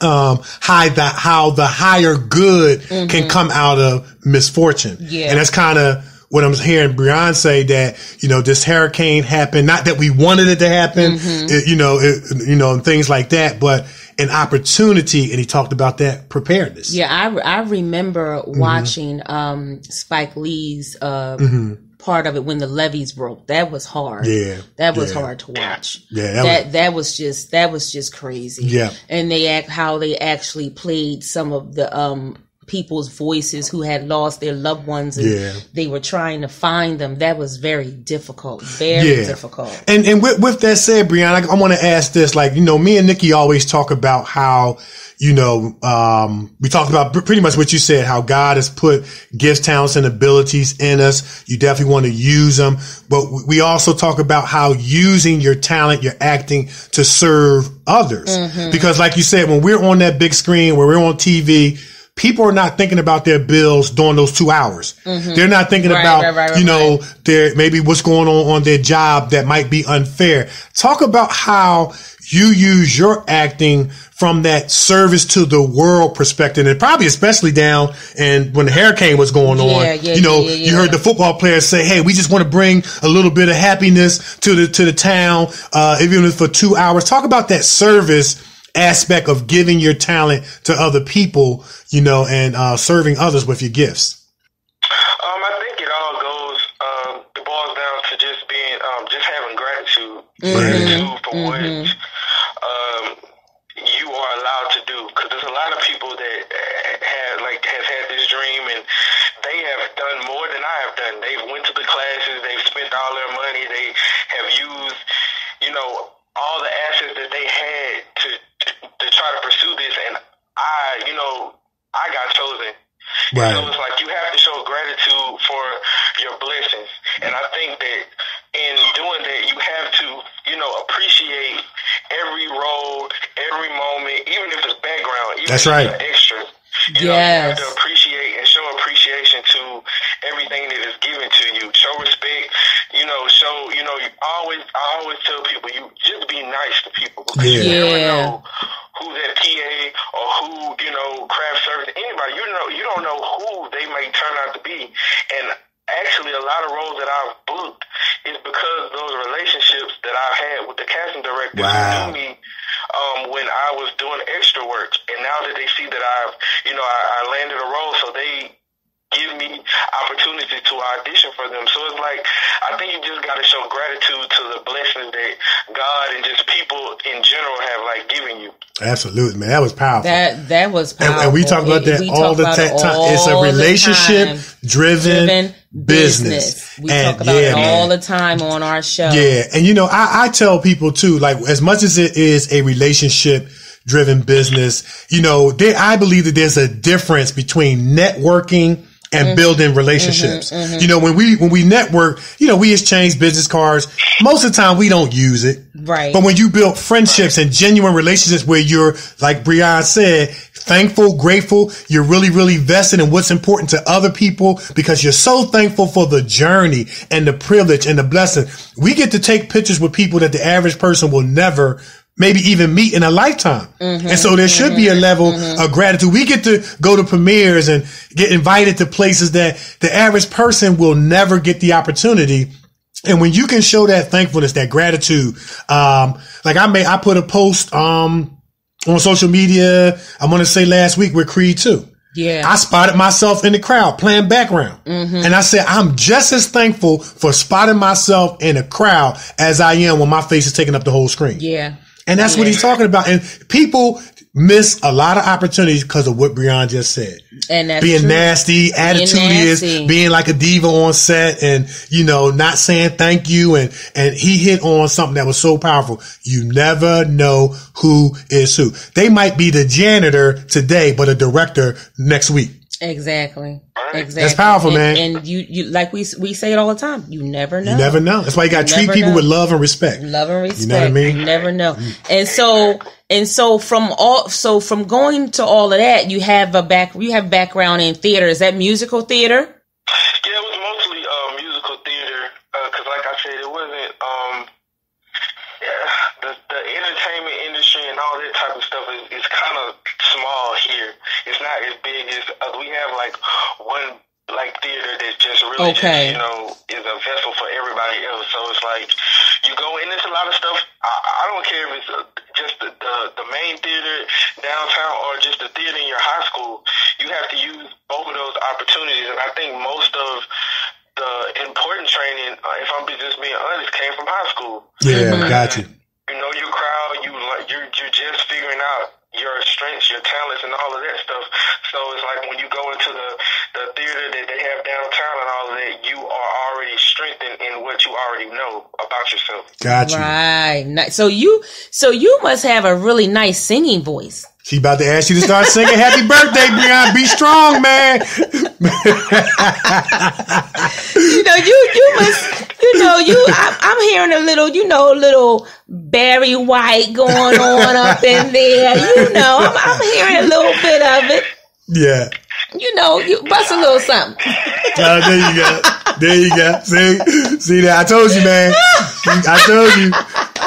um how the how the higher good can come out of misfortune. Mm-hmm. Yeah. And that's kind of what I'm hearing Breon say that, you know, this hurricane happened, not that we wanted it to happen, Mm-hmm. it- you know, it, you know, and things like that, but an opportunity. And he talked about that preparedness. Yeah, I, I remember Mm-hmm. watching um, Spike Lee's uh, part of it when the levees broke. That was hard. Yeah, that was yeah. hard to watch. Yeah, that that was- that, was just that was just crazy. Yeah. and they act how they actually played some of the um people's voices who had lost their loved ones and Yeah. they were trying to find them. That was very difficult. Very difficult. And and with, with that said, Brianna, I, I want to ask this. Like, you know, me and Nikee always talk about how, you know, um, we talked about pretty much what you said, how God has put gifts, talents, and abilities in us. You definitely want to use them. But we- we also talk about how using your talent, your acting to serve others. Mm-hmm. Because like you said, when we're on that big screen, when we're on TV, people are not thinking about their bills during those two hours. They're not thinking Mm-hmm. Right, about, right, right, you know, their maybe what's going on on their job that might be unfair. Talk about how you use your acting from that service to the world perspective, and probably especially down and when the hurricane was going on. Yeah, yeah, you know, yeah, you heard the football players say, "Hey, we just want to bring a little bit of happiness to the to the town, uh, even if for two hours." Talk about that service aspect of giving your talent to other people, you know, and uh, serving others with your gifts. Um, I think it all goes. Um, it boils down to just being, um, just having gratitude, gratitude for what um, you are allowed to do. Because there's a lot of people that uh, have like has had this dream and they have done more than I have done. They've went to the classes, they've spent all their money, they have used, you know, all the assets that they had to to, to try to pursue this. And I, you know, I got chosen. Right. So it's like you have to show gratitude for your blessings. And I think that in doing that, you have to, you know, appreciate every role, every moment, even if it's background, even That's if right. it's extra. You know, you have to appreciate and show appreciation to everything that is given to you. Show respect. You know, show. You know, you always. I always tell people, you just be nice to people because you never know who's at PA or who you know craft service. Anybody, you know, you don't know who they may turn out to be. And actually, a lot of roles that I've booked is because those relationships that I've had with the casting directors Wow. knew me um, when I was doing extra work, and now that they see that I've, you know, I, I landed a role, so they give me opportunities to audition for them. So it's like I think you just got to show gratitude to the blessings that God and just people in general have like given you. Absolutely, man. That was powerful. That that was and, powerful. and we talk about that We all the ta- it time. It's a relationship driven, driven business. We And, talk about yeah, it man. all the time on our show. Yeah, and you know, I, I tell people too, like as much as it is a relationship driven business, you know, there I believe that there's a difference between networking and Mm-hmm. building relationships. You know, when we when we network, you know, we exchange business cards. Most of the time we don't use it. Right. But when you build friendships and genuine relationships where you're, like Breon said, thankful, grateful, you're really, really vested in what's important to other people because you're so thankful for the journey and the privilege and the blessing. We get to take pictures with people that the average person will never maybe even meet in a lifetime. And so there should be a level of gratitude. We get to go to premieres and get invited to places that the average person will never get the opportunity. And when you can show that thankfulness, that gratitude, um, like I made, I put a post, um, on social media, I want to say last week with Creed 2. Yeah. I spotted myself in the crowd playing background. Mm-hmm. And I said, I'm just as thankful for spotting myself in a crowd as I am when my face is taking up the whole screen. yeah. And that's what he's talking about. And people miss a lot of opportunities because of what Breon just said. And that's being true. nasty, attitude nasty. being like a diva on set and, you know, not saying thank you. And, and he hit on something that was so powerful. You never know who is who. They might be the janitor today, but a director next week. Exactly. Right. Exactly. That's powerful, and, man. And you, you, like we we say it all the time. You never know. You never know. That's why you got to treat people know. with love and respect. love and respect. You know what I mean? You never know. And so and so from all so from going to all of that, you have a back you have background in theater. Is that musical theater? Yeah, it was mostly uh, musical theater because, like I said, it wasn't. Um, yeah, the the entertainment industry and all that type of stuff is, is kind of small here. It's not as big as uh, we have like one like theater that's just really Okay. just, you know is a vessel for everybody else. So it's like you go in. There's a lot of stuff. I, I don't care if it's uh, just the, the the main theater downtown or just the theater in your high school. You have to use both of those opportunities, and I think most of the important training, uh, if I'm be- just being honest, came from high school. Yeah, got you. You know your crowd. You like you're you're just figuring out your strengths, your talents, and all of that stuff. So it's like when you go into the the theater that they have downtown and all of that, you are already strengthened in what you already know about yourself. Got you. Right. So you so you must have a really nice singing voice. She about to ask you to start singing Happy Birthday, Breon. Be strong, man. You know, you you must you know you I, I'm hearing a little you know a little Barry White going on up in there. You know, I'm I'm hearing a little bit of it. Yeah. You know, you bust a little something. There you go. There you go. See, see that? I told you, man. I told you.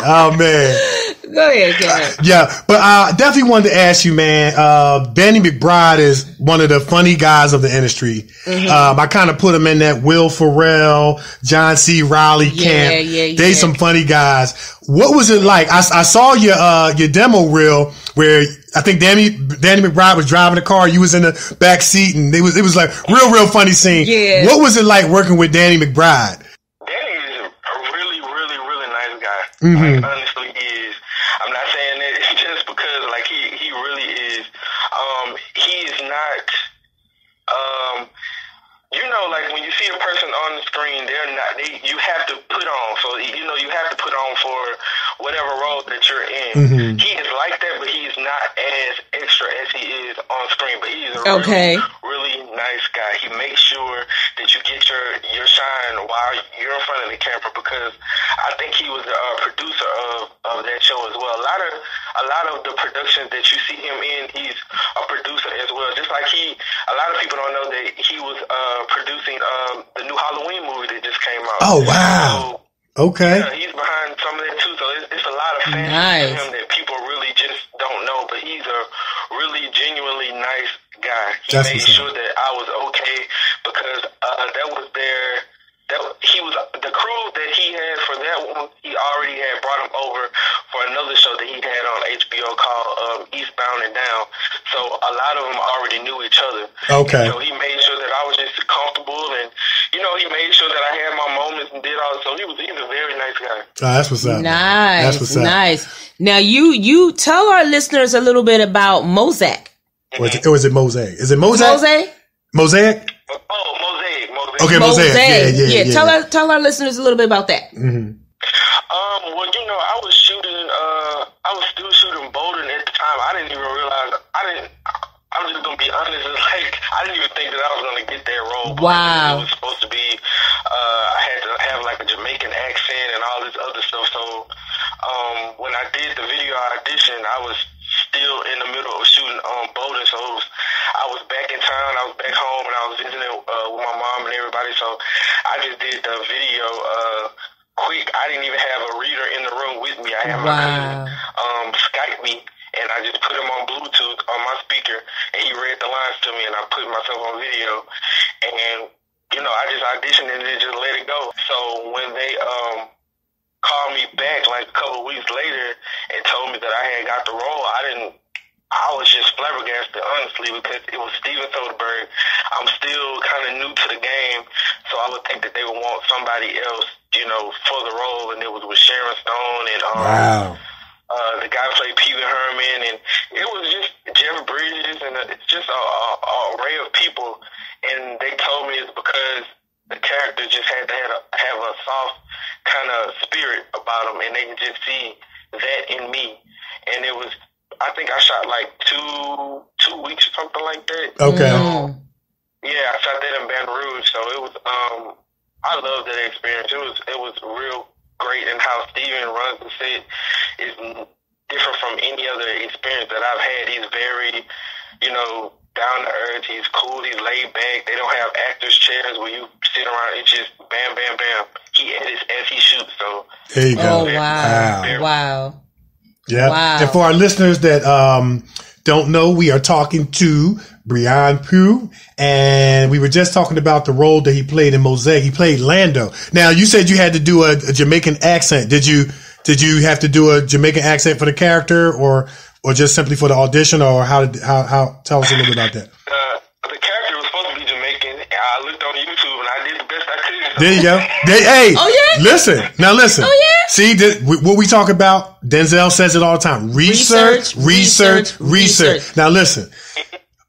Oh man. Go ahead, Karen. Yeah, but I definitely wanted to ask you, man. Uh, Danny McBride is one of the funny guys of the industry. Mm-hmm. Um, I kind of put him in that Will Ferrell, John C. Reilly Yeah, camp. yeah, They yeah. some funny guys. What was it like? I, I saw your uh, your demo reel where I think Danny Danny McBride was driving the car. You was in the back seat, and it was it was like real real funny scene. Yeah. What was it like working with Danny McBride? Danny is a a really, really, really nice guy. Mhm. Like, honestly, he is. I'm not saying that it's just because, like, he he really is. Um, he is not. Um, you know, like when you see a person on the screen, they're not. They you have to put on. So you know, you have to put on for whatever role that you're in. Mhm. He is like that, but he is not as extra as he is on screen. But he is a Okay. really, really nice guy. He makes sure that you get your your shine while you're in front of the camera because I think he was the uh, producer of, of that show as well. A lot of a lot of the productions that you see him in, he's a producer as well. Just like he, a lot of people don't know that he was uh, producing um, the new Halloween movie that just came out. Oh, wow. So, Okay. yeah, he's behind some of that too. So it's, it's a lot of fans Nice. him that people really just don't know. But he's a really genuinely nice guy. He That's made sure that I was okay because uh, that was their. That he was the crew that he had for that one. He already had brought him over for another show that he had on HBO called um, Eastbound and Down. So a lot of them already knew each other. Okay. So he made sure that I was just comfortable, and you know, he made sure that I had my moments and did all. So he was he's a very nice guy. Oh, that's what's up. Nice, That's what's up. nice. Now you you tell our listeners a little bit about Mosaic. Or is it, or is it Mosaic? Is it Mosaic? Mosaic? Mosaic? Oh, mosaic, mosaic. Okay, Mosaic. Yeah, yeah, yeah. Tell our tell our listeners a little bit about that. hmm Um, well, you know, I was shooting. Uh, I was still shooting Bolden at the time. I didn't even realize. I didn't. I'm just gonna be honest. It's like I didn't even think that I was gonna get that role. Wow. It was supposed to be. Uh, I had to have like a Jamaican accent and all this other stuff. So, um, when I did the video audition, I was still in the middle of shooting um Bolden. So it was, I was back in town. I was back home, and I was visiting uh, with my mom and everybody. So I just did the video. Uh, quick. I didn't even have a reader in the room with me. I had my cousin um, Skype me, and I just put him on Bluetooth on my speaker, and he read the lines to me, and I put myself on video, and you know, I just auditioned and then just let it go. So when they um called me back like a couple of weeks later and told me that I had got the role, I didn't. I was just flabbergasted, honestly, because it was Steven Soderbergh. I'm still kind of new to the game, so I would think that they would want somebody else, you know, for the role, and it was with Sharon Stone and um, Wow. uh, the guy played Pee Wee Herman, and it was just Jeff Bridges, and uh, it's just a, a, a array of people. And they told me it's because the character just had to have a, have a soft kind of spirit about him, and they could just see that in me. And it was, I think I shot like two two weeks or something like that. Okay. Mm. Yeah, I shot that in Baton Rouge, so it was. Um, I loved that experience. It was it was real great, and how Steven runs the set is different from any other experience that I've had. He's very, you know, down to earth. He's cool. He's laid back. They don't have actors chairs where you sit around. It's just bam, bam, bam. He edits as he shoots. So There you Oh go. wow. Wow. Wow. Yeah. Wow. And for our listeners that um, don't know, we are talking to Breon Pugh, and we were just talking about the role that he played in Mosaic. He played Lando. Now, you said you had to do a, a Jamaican accent. Did you? Did you have to do a Jamaican accent for the character, or or just simply for the audition, or how did how how? Tell us a little bit about that. uh, the character was supposed to be Jamaican. I looked on YouTube and I did the best I could. There you go. They, hey, Oh, yeah? listen. Now listen. Oh, yeah? See what we talk about? Denzel says it all the time. Research, Research, research, research, research. Now listen.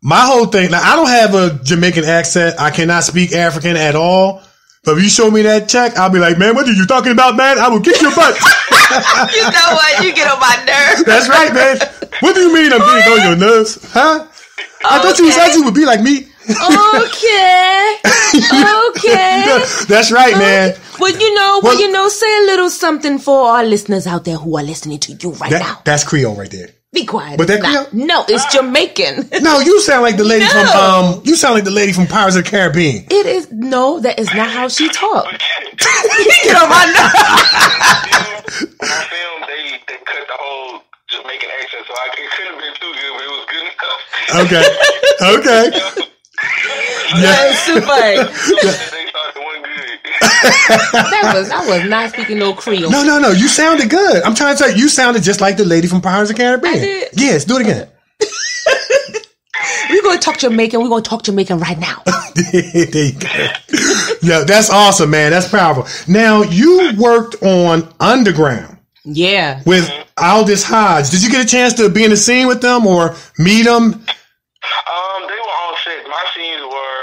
My whole thing. Now I don't have a Jamaican accent. I cannot speak African at all. But if you show me that check, I'll be like, man, what are you talking about, man? I will kick your butt. You know what? You get on my nerves. That's right, man. What do you mean I'm getting on your nerves? Huh? I thought you said you would be like me. Okay. Okay. That's right, man. Well, you know, Well- well, you know, say a little something for our listeners out there who are listening to you right That, now. that's Creole right there. Be quiet. But It's that not. Creole- No, it's Jamaican. No, you sound like the lady from No. um. You sound like the lady from Pirates of the Caribbean. It is no, that is not how she talks. Get on my nerves. when I filmed, they they cut the whole Jamaican accent, so I, it couldn't have been too good, but it was good enough. Okay. Okay. Yeah. That's super. they thought it wasn't good. That was I was not speaking no Creole. No, no, no. You sounded good. I'm trying to tell you, you sounded just like the lady from Pirates of the Caribbean. I did. Yes, do it again. We're gonna talk Jamaican. We're gonna talk Jamaican right now. there you go. Yeah, that's awesome, man. That's powerful. Now, you worked on Underground Yeah. with Aldis Hodge. Did you get a chance to be in the scene with them or meet them? Um, they were on set. My scenes were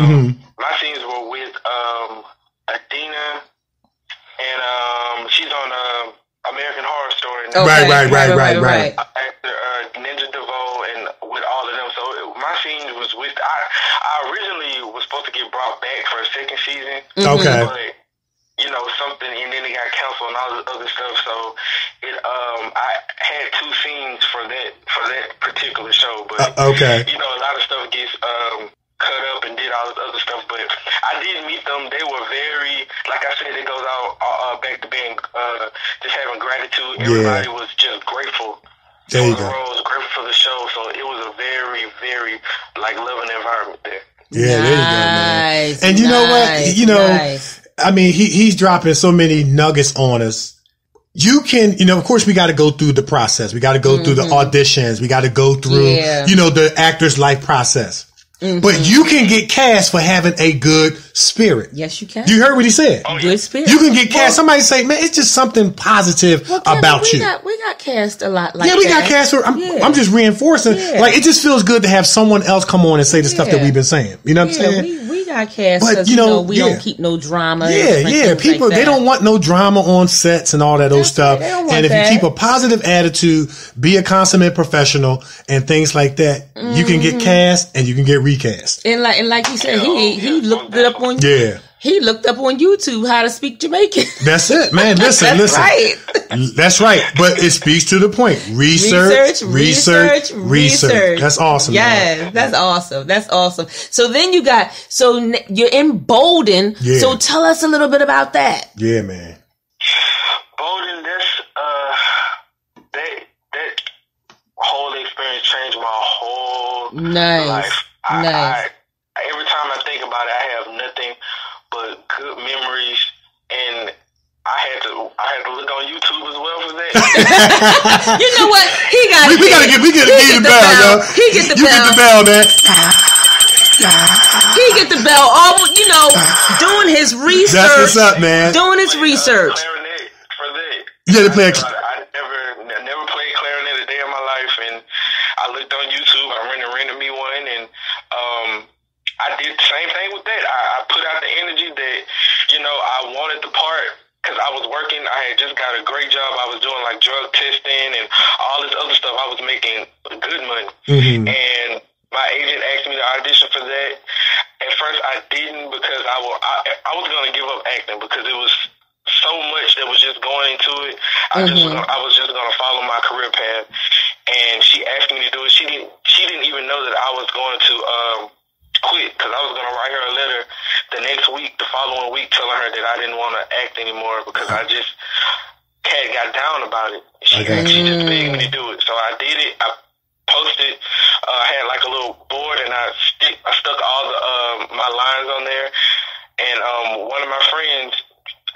um, Mm-hmm. my scenes were with um, Adina, and um, she's on um, American Horror Story. now. Right, right, right, right, right. actor uh, Ninja DeVoe and with all of them. So it, my scene was with. I I originally was supposed to get brought back for a second season, Okay. but you know something, and then it got canceled and all the other stuff. So it um I had two scenes for that for that particular show, but Uh, okay. you know a lot of stuff gets um cut up and did all this other stuff. But I did meet them. They were very like I said. It goes out uh, back to being uh just having gratitude. Everybody was just grateful. There you for the go. roles, grateful for the show. So it was a very, very like loving environment there. Yeah, there you go, man. Nice, And you know what? You know, nice. I mean, he he's dropping so many nuggets on us. You can, you know, of course, we got to go through the process. We got to go through the auditions. We got to go through, Mm-hmm. Yeah. you know, the actor's life process. Mm-hmm. But you can get cast for having a good spirit. Yes, you can. You heard what he said. Good spirit. You can get cast. Somebody say, man, it's just something positive Well, Kevin, about we you. Got, we got cast a lot like yeah, we got cast for. I'm, Yeah. I'm just reinforcing. Yeah. Like it just feels good to have someone else come on and say the stuff that we've been saying. You know what I'm saying? we, we got cast But, because you you know, know, we yeah. don't keep no drama. Yeah, yeah. things like People they don't want no drama on sets and all that old stuff. They don't want And if that. you keep a positive attitude, be a consummate professional, and things like that, you can Mm-hmm. get cast and you can get recast. And like and like you said, he he looked it up on Yeah, he looked up on YouTube how to speak Jamaican. that's it, man. Listen, That's listen. right. That's right. But it speaks to the point. Research, research, research. That's awesome. man. Yes, that's awesome. That's awesome. So then you got so you're in Bolden. Yeah. So tell us a little bit about that. Yeah, man. Bolden, that's uh, that that whole experience changed my whole Nice. life. I, Nice. I, had to I had to look on YouTube as well for that. You know what? He got. We, we gotta get, we gotta get the get the bell, yo. He get the you get the bell, man. He get the bell. All you know, doing his research. That's what's up, man. Doing his Played, uh, research. clarinet for that. You had to play a- I, I never, I never played clarinet a day in my life, and I looked on YouTube. I rented, rented me one, and um, I did the same thing with that. I, I put out the energy that you know I wanted the part. Cause I was working, I had just got a great job. I was doing like drug testing and all this other stuff. I was making good money, Mhm. and my agent asked me to audition for that. At first, I didn't because I, wa- I, I was going to give up acting because it was so much that was just going into it. I just was Mhm. gonna, I was just going to follow my career path, and she asked me to do it. She didn't she didn't even know that I was going to um, quit because I was going to write her a letter the next week, the following week, telling her that I didn't want to act anymore because I just had got down about it. She, got she just begged me to do it, so I did it. I posted. Uh, I had like a little board, and I stick. I stuck all the uh, my lines on there. And um, one of my friends,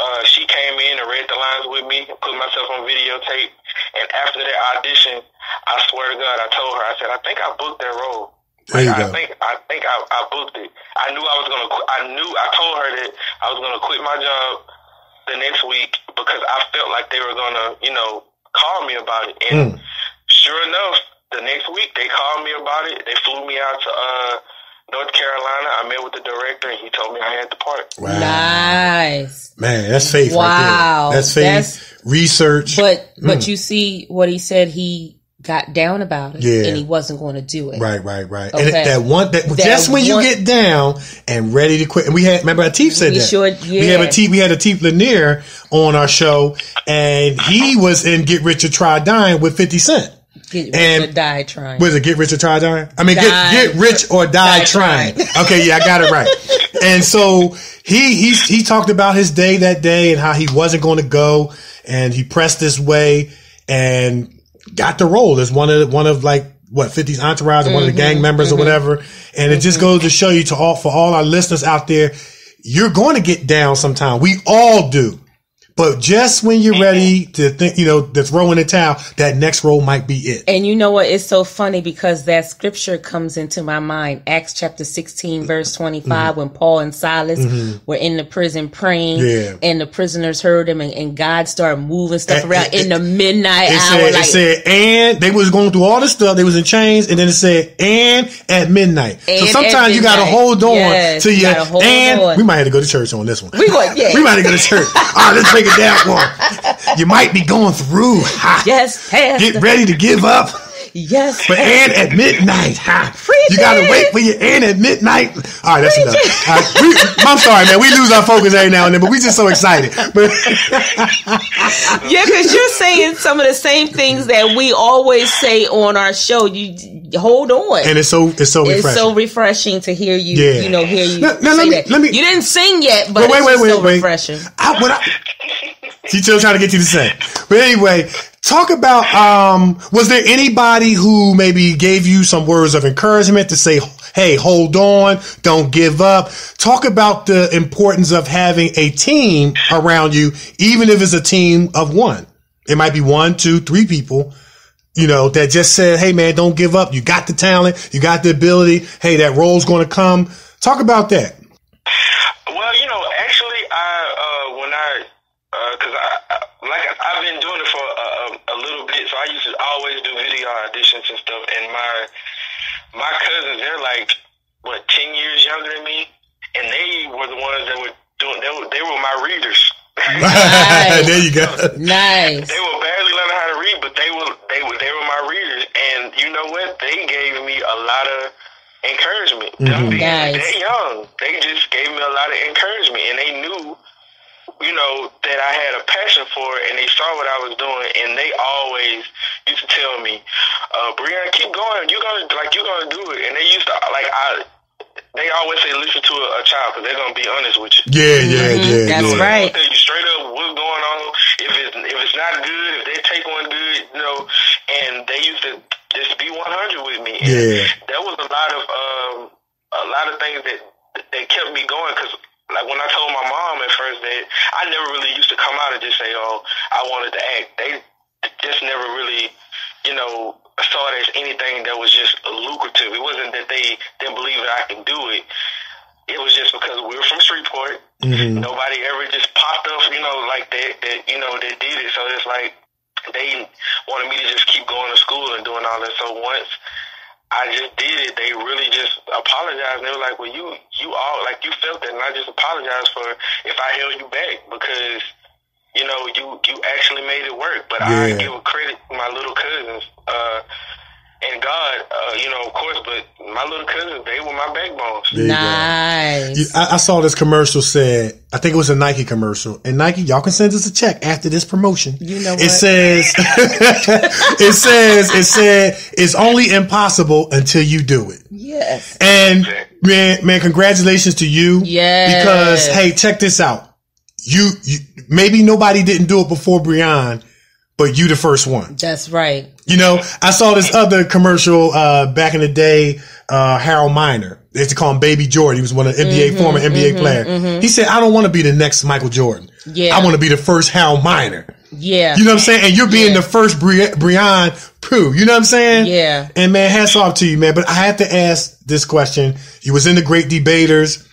uh, she came in and read the lines with me, put myself on videotape. And after that audition, I swear to God, I told her, I said, I think I booked that role. There you I go. think I think I, I booked it. I knew I was gonna. Qu- I knew I told her that I was gonna quit my job the next week because I felt like they were gonna, you know, call me about it. And Mm. sure enough, the next week they called me about it. They flew me out to uh, North Carolina. I met with the director, and he told me I had the part. Wow. Nice. Man, that's faith Wow. right there. That's faith, That's- research. But but Mm. you see what he said. He got down about it, Yeah. and he wasn't going to do it. Right, right, right. Okay. And that one, that, That just when you get down and ready to quit. And we had, remember, Atif said We that. sure- We had yeah. Atif, we had Atif Lanier on our show, and he was in Get Rich or Try Dying with 50 Cent. Get rich And- or die trying. Was it Get Rich or Try Dying? I mean, Die. get, get Rich or Die, Die Trying. Trying. Okay, yeah, I got it right. and so he, he, he talked about his day that day and how he wasn't going to go and he pressed his way and got the role as one of, one of like, what, 50's entourage or one of the gang mm-hmm. members or mm-hmm. whatever. And it just mm-hmm. goes to show you to all, for all our listeners out there, you're going to get down sometime. We all do. But just when you're ready to think, you know, to throw in the towel, that next role might be it. And you know what? It's so funny because that scripture comes into my mind. Acts chapter 16, verse 25, when Paul and Silas were in the prison praying Mm-hmm. Yeah. and the prisoners heard him and, and God started moving stuff And- around and- in the midnight It hour. said, like, it said, and they was going through all this stuff. They was in chains, and then it said, and at midnight. so sometimes at you got to hold on Yes, to you your. hold and on. we might have to go to church on this one. We would, yeah. we might have to go to church. All right, let's break down for 'em. You might be going through. Ha. yes, Pastor. Get ready to give up. yes. But and at midnight. Preach you gotta it. wait for your and at midnight. All right, that's enough. Right, we, I'm sorry, man. We lose our focus every now and then, but we just so excited. But Yeah, because you're saying some of the same things that we always say on our show. You hold on. and it's so it's so refreshing. It's so refreshing to hear you, Yeah. you know, hear you Now- let me- that. let me- you didn't sing yet, but wait, it's wait, wait, so wait. refreshing. I, what I, she's still trying to get you to say. But anyway, talk about, um, was there anybody who maybe gave you some words of encouragement to say, Hey, hold on. Don't give up. Talk about the importance of having a team around you, even if it's a team of one. It might be one, two, three people, you know, that just said, Hey man, don't give up. You got the talent. You got the ability. Hey, that role's going to come. Talk about that. Well, you know, actually, I uh, when I because I, I like I- I've been doing it for a, a, a little bit, so I used to always do video auditions and stuff. And my my cousins, they're like what ten years younger than me, and they were the ones that were doing. They were, they were my readers. Nice. there you go. Nice. They were barely learning how to read, but they were they were they were my readers, and you know what? They gave me a lot of encouragement. Mm-hmm. Them being Nice. that young, they just gave me a lot of encouragement, and they knew, you know, that I had a passion for it, and they saw what I was doing, and they always used to tell me, uh, "Brianna, keep going. You're gonna like you're gonna do it." And they used to like I. They always say listen to a, a child because they're gonna be honest with you. Yeah, yeah, yeah. That's yeah. right. They'll tell you straight up what's going on. If it's if it's not good, if they take one good, you know, and they used to just be 100 with me. And Yeah. There was a lot of um, a lot of things that that kept me going because. Like when I told my mom at first that I never really used to come out and just say, "Oh, I wanted to act. They just never really, you know, saw it as anything that was just lucrative. It wasn't that they didn't believe that I can do it. It was just because we were from Shreveport. Mm-hmm. Nobody ever just popped up, you know, like that, that, you know, that did it. So it's like they wanted me to just keep going to school and doing all that. So once I just did it, they really just apologized. And they were like, well, you, you all, like, you felt that. And I just apologized for if I held you back because, you know, you, you actually made it work. But I Yeah. give credit to my little cousins, uh, and God, uh, you know, of course, but my little cousins, they were my backbones. There you go. Nice. You- I, I saw this commercial said, I think it was a Nike commercial. And Nike, y'all can send us a check after this promotion. You know It says, it says, it said, it's only impossible until you do it. Yes. And man, man, congratulations to you. Yes. Because hey, check this out. You, you maybe nobody didn't do it before Breon, but you the first one. That's right. You know, I saw this other commercial uh, back in the day. Uh, Harold Miner, they used to call him Baby Jordan. He was one of the NBA Mm-hmm, former NBA player. He said, "I don't want to be the next Michael Jordan. Yeah. I want to be the first Harold Miner." Yeah. You know what I'm saying? And you're being Yeah. the first Bri- Breon Pugh. You know what I'm saying? Yeah. And man, hats off to you, man. But I have to ask this question. You was in the Great Debaters,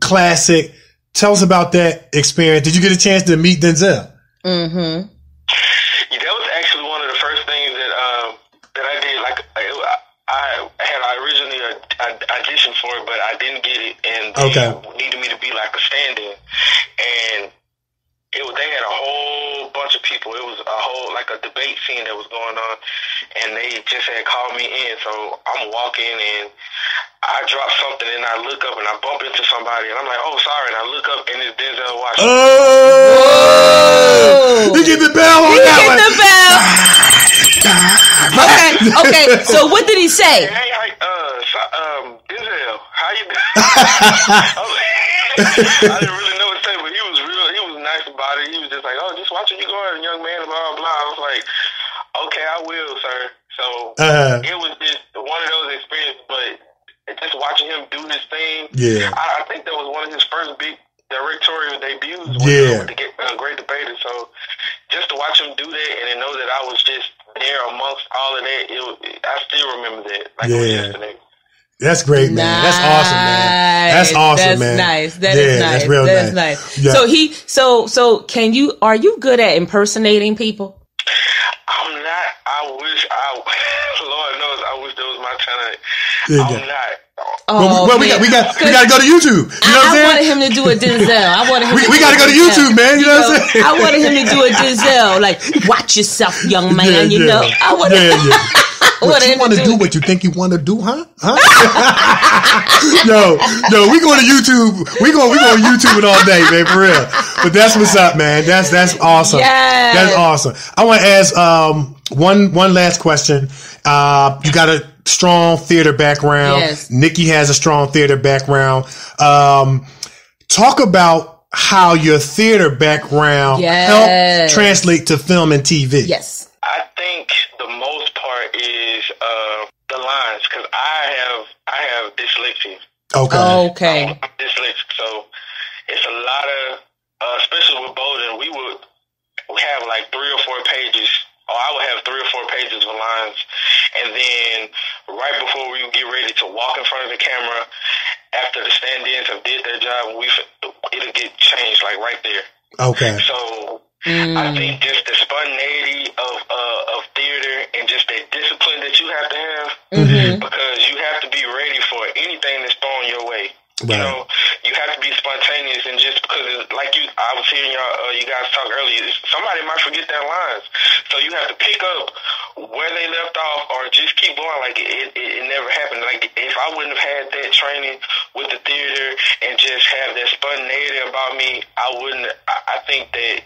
classic. Tell us about that experience. Did you get a chance to meet Denzel? Mm-hmm. Yeah, that was actually one of the first things that um, that I did. Like I, I had originally a, I auditioned for it, but I didn't get it, and they Okay. needed me to be like a stand-in. And it was, they had a whole bunch of people. It was a whole like a debate scene that was going on, and they just had called me in. So I'm walking and I drop something, and I look up and I bump into somebody, and I'm like, "Oh, sorry!" And I look up, and it's Denzel Washington. Oh! He get the bell on He that hit one. the bell. okay. Okay. So what did he say? Hey, hey, uh, so, um, Denzel, how you doing? I, was like, I didn't really know what to say, but he was real. He was nice about it. He was just like, "Oh, just watching you go, young man." Blah blah blah. I was like, "Okay, I will, sir." So Uh, it was just one of those experiences, but just watching him do his thing. Yeah. I, I think that was one of his first big directorial debuts. With, Yeah. with the Get- uh, Great Debater. So just to watch him do that and to know that I was just there amongst all of that, it, was- I still remember that like Yeah. yesterday. That's great, man. That's awesome, man. That's awesome, That's man. nice. That yeah, is nice. That's real That's nice. nice. Yeah. So he, so, so can you, are you good at impersonating people? I'm not. I wish I. Lord knows, I wish that was my talent. There I'm go. not. Oh, well, we, man. got, we got, we got to go to YouTube. You know what I, I wanted him to do a Denzel. I wanted him. We, we got to go to YouTube, man. You know, what I'm saying? I wanted him to do a Denzel, like watch yourself, young man. Yeah, you yeah. know, I wanted, Yeah, yeah. I What you want to to do. what you think you want to do, huh? Huh? no, no, we going to YouTube. We going we going to YouTube it all day, man, for real. But that's what's up, man. That's that's awesome. Yes. That's awesome. I want to ask um one one last question. Uh, you got a strong theater background. Yes. Nikee has a strong theater background. Um, talk about how your theater background Yes. helped translate to film and TV. Yes. I think the most part is uh, the lines because I have I have dyslexia. Okay. Okay. I'm dyslexic, so it's a lot of, uh, especially with Bolden, we would we have like three or four pages, or I would have three or four pages of lines, and then right before we get ready to walk in front of the camera, after the stand-ins have did their job, we it'll get changed like right there. Okay. So Mm. I think just the spontaneity of uh, of theater and just that discipline that you have to have Mm-hmm. because you have to be ready for anything that's thrown your way. Right. You know, you have to be spontaneous and just because, it's, like you, I was hearing y'all, uh, you guys talk earlier. Somebody might forget their lines, so you have to pick up where they left off or just keep going. Like it, it, it never happened. Like if I wouldn't have had that training with the theater and just have that spontaneity about me, I wouldn't. I, I think that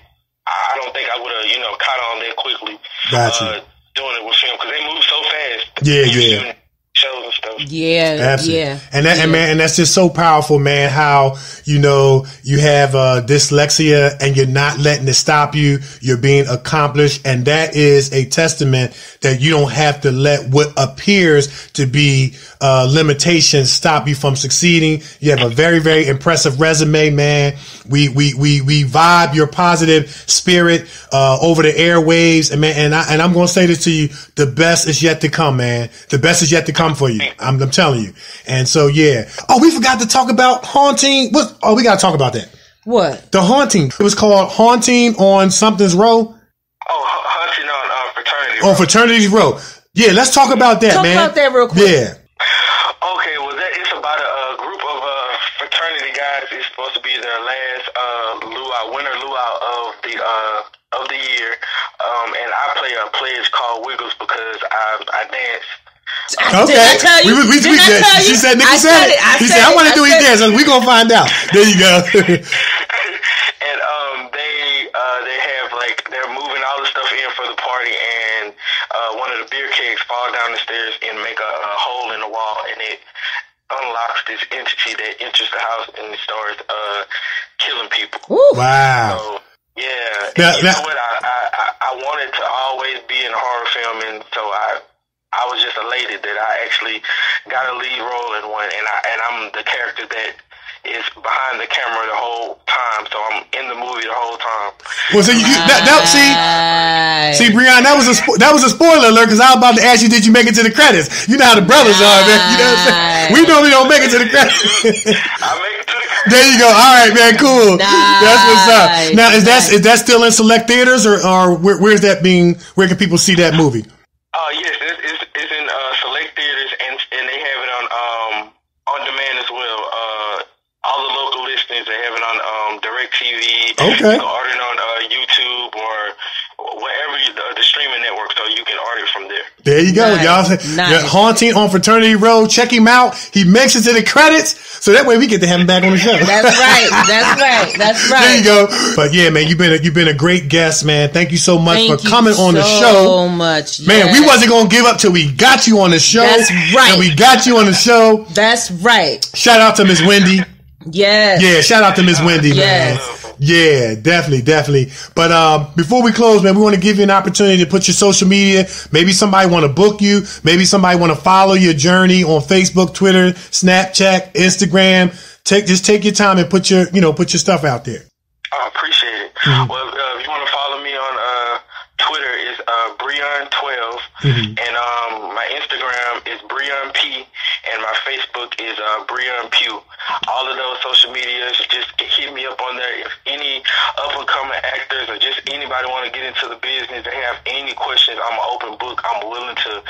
I don't think I would have, you know, caught on that quickly. Gotcha. Uh, doing it with film because they move so fast. Yeah, yeah. shooting Shows and stuff. Yeah, Absolutely. yeah. And that, and man, and that's just so powerful, man. How, you know, you have, uh, dyslexia and you're not letting it stop you. You're being accomplished. And that is a testament that you don't have to let what appears to be, uh, limitations stop you from succeeding. You have a very, very impressive resume, man. We, we, we, we vibe your positive spirit, uh, over the airwaves. And man, and I, and I'm going to say this to you. The best is yet to come, man. The best is yet to come for you. I'm, I'm telling you. And so, yeah. Oh, we forgot to talk about haunting. What? Oh, we got to talk about that. What? The haunting. It was called haunting on something's row Oh, hu- hunting on uh, fraternity. on fraternity's row. Yeah, let's talk about that, man. Talk man. about that real quick. Yeah. Okay, well, that, it's about a, uh group of uh, fraternity guys. It's supposed to be their last uh, luau, winter luau of the uh, of the year. Um, and I play a pledge called Wiggles because I I dance. Okay. Did I tell you? We, we, we, Didn't I yeah, tell she said, Nikee said, said it. it. I he said said, I it. want to do his it. dance. So we going to find out. There you go. and um, they uh, they have like they're moving all the stuff in for the party, and uh, one of the beer kegs fall down the stairs and make a, a hole in the wall, and it unlocks this entity that enters the house and starts uh, killing people. Woo. wow. So yeah, Now- you now- know what? I, I I I wanted to always be in a horror film, and so I I was just elated that I actually got a lead role in one, and I and I'm the character that is behind the camera the whole time, so I'm in the movie the whole time. Well, so you, that, that, see, See, Breon, that was a spo- that was a spoiler alert because I was about to ask you, did you make it to the credits? You know how the brothers are, man. You know what I'm saying? We normally don't make it to the credits. I make it to the there you go. All right, man. Cool. That's what's up. Now, is that nice. is that still in select theaters or or where, where's that being? Where can people see that movie? Uh, yes, it's, it's, it's in uh, select theaters, and and they have it on um on demand as well. Uh, all the local listings they have it on um Direct TV. Okay. You can order it on uh, YouTube or wherever you, the, the streaming network, so you can order from there. There you go, Nice, y'all. nice. Yeah, Haunting on Fraternity Row. Check him out. He makes it to the credits, so that way we get to have him back on the show. That's right. That's right. That's right. There you go. But yeah, man, you've been a, you've been a great guest, man. Thank you so much Thank for you coming on the show. so show. much. Man, yes. we wasn't gonna give up till we got you on the show. That's right. And we got you on the show. That's right. Shout out to Miss Wendy. Yes. Yeah, shout out to Miss Wendy, Yes. man. Yeah, definitely, definitely. But um, before we close, man, we want to give you an opportunity to put your social media. Maybe somebody want to book you. Maybe somebody want to follow your journey on Facebook, Twitter, Snapchat, Instagram. Take just take your time and put your you know put your stuff out there. I appreciate it. Well, uh, if you want to follow me on uh, Twitter, is uh, Breon12, and um, my Instagram is Breon P, and my Facebook is uh, Breon Pugh. All of those social medias, just hit me up on there. If any up and coming actors or just anybody want to get into the business, they have any questions, I'm an open book. I'm willing to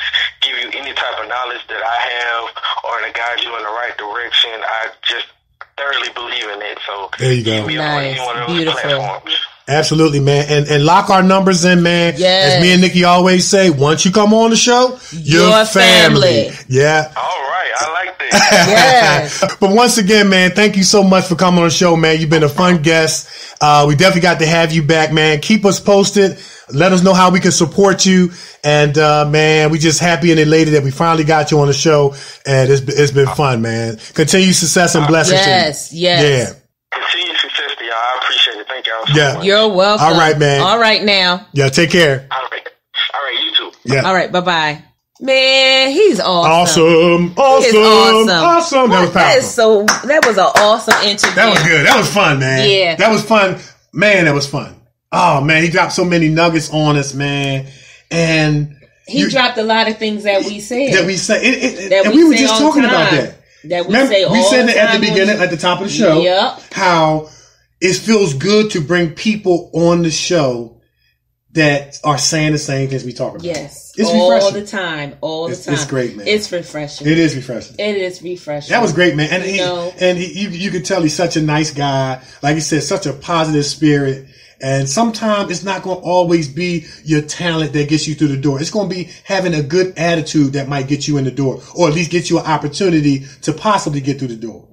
give you any type of knowledge that I have or to guide you in the right direction. I just thoroughly believe in it. So There you go. hit me up on Nice. any one of those Beautiful. platforms. Absolutely, man. And and lock our numbers in, man. Yes. As me and Nikee always say, once you come on the show, your, Your family. family. Yeah. All right, I like that. Yes. But once again, man, thank you so much for coming on the show, man. You've been a fun guest. Uh, we definitely got to have you back, man. Keep us posted. Let us know how we can support you. And, uh, man, we just happy and elated that we finally got you on the show. And it's, it's been fun, man. Continue success and blessings. to you. Yes, yes. Continue success to y'all. I appreciate it. Thank y'all so Yeah. You're welcome. All right, man. All right now. Yeah. Yeah. Take care. All right. All right, you too. Yeah. All right. Bye bye. Man, he's awesome. Awesome. He Awesome. is awesome. Awesome. That was powerful. is so. That was an awesome interview. That was good. That was fun, man. Yeah. That was fun. Man, that was fun. Oh man, he dropped so many nuggets on us, man. And He you- dropped a lot of things that we said. that we said. it, it, That and we we were just all talking the about time. that. That we Remember, say we said the that at the beginning, you- at the top of the show, Yep. how it feels good to bring people on the show that are saying the same things we talk about. Yes. It's all refreshing. the time. All It's- the time. it's great, man. It's refreshing. It is refreshing. It is refreshing. That was great, man. And You he, know? and he, you, you could tell he's such a nice guy. Like you said, such a positive spirit. And sometimes it's not going to always be your talent that gets you through the door. It's going to be having a good attitude that might get you in the door, or at least get you an opportunity to possibly get through the door.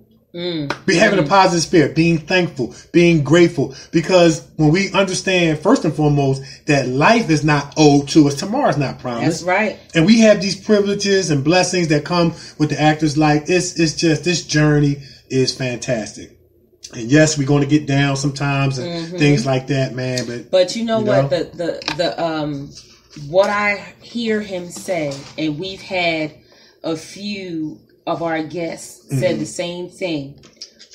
Be having a positive spirit, being thankful, being grateful. Because when we understand, first and foremost, that life is not owed to us, tomorrow's not promised. That's right. And we have these privileges and blessings that come with the actors life. It's it's just this journey is fantastic. And yes, we're going to get down sometimes and things like that, man. But But you know You what? The the the um what I hear him say, and we've had a few of our guests Mm-hmm. said the same thing.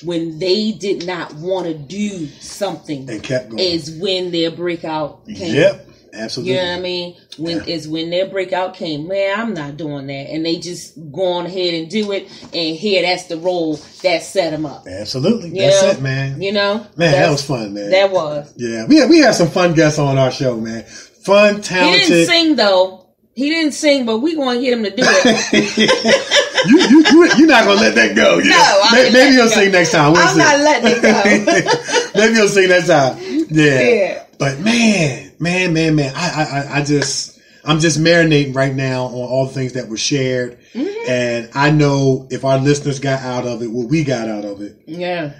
When they did not want to do something, and kept going. is when their breakout came. yep, absolutely. You know what I mean? When is when their breakout came, man, I'm not doing that. And they just go on ahead and do it. And here, that's the role that set them up. Absolutely. You That's know? it, man. You know? Man, that was fun, man. That was. yeah, we had, we have some fun guests on our show, man. Fun, He talented. didn't sing though. He didn't sing, but we gonna get him to do it. you, you, you, you're not gonna let that go. Yeah. No, I May- ain't maybe letting he'll sing next time. We'll I'm see. not letting it go. maybe he'll sing next time. Yeah. Yeah. But man, man, man, man, I, I, I- just, I'm just marinating right now on all the things that were shared, Mm-hmm. and I know if our listeners got out of it, what we got out of it, yeah.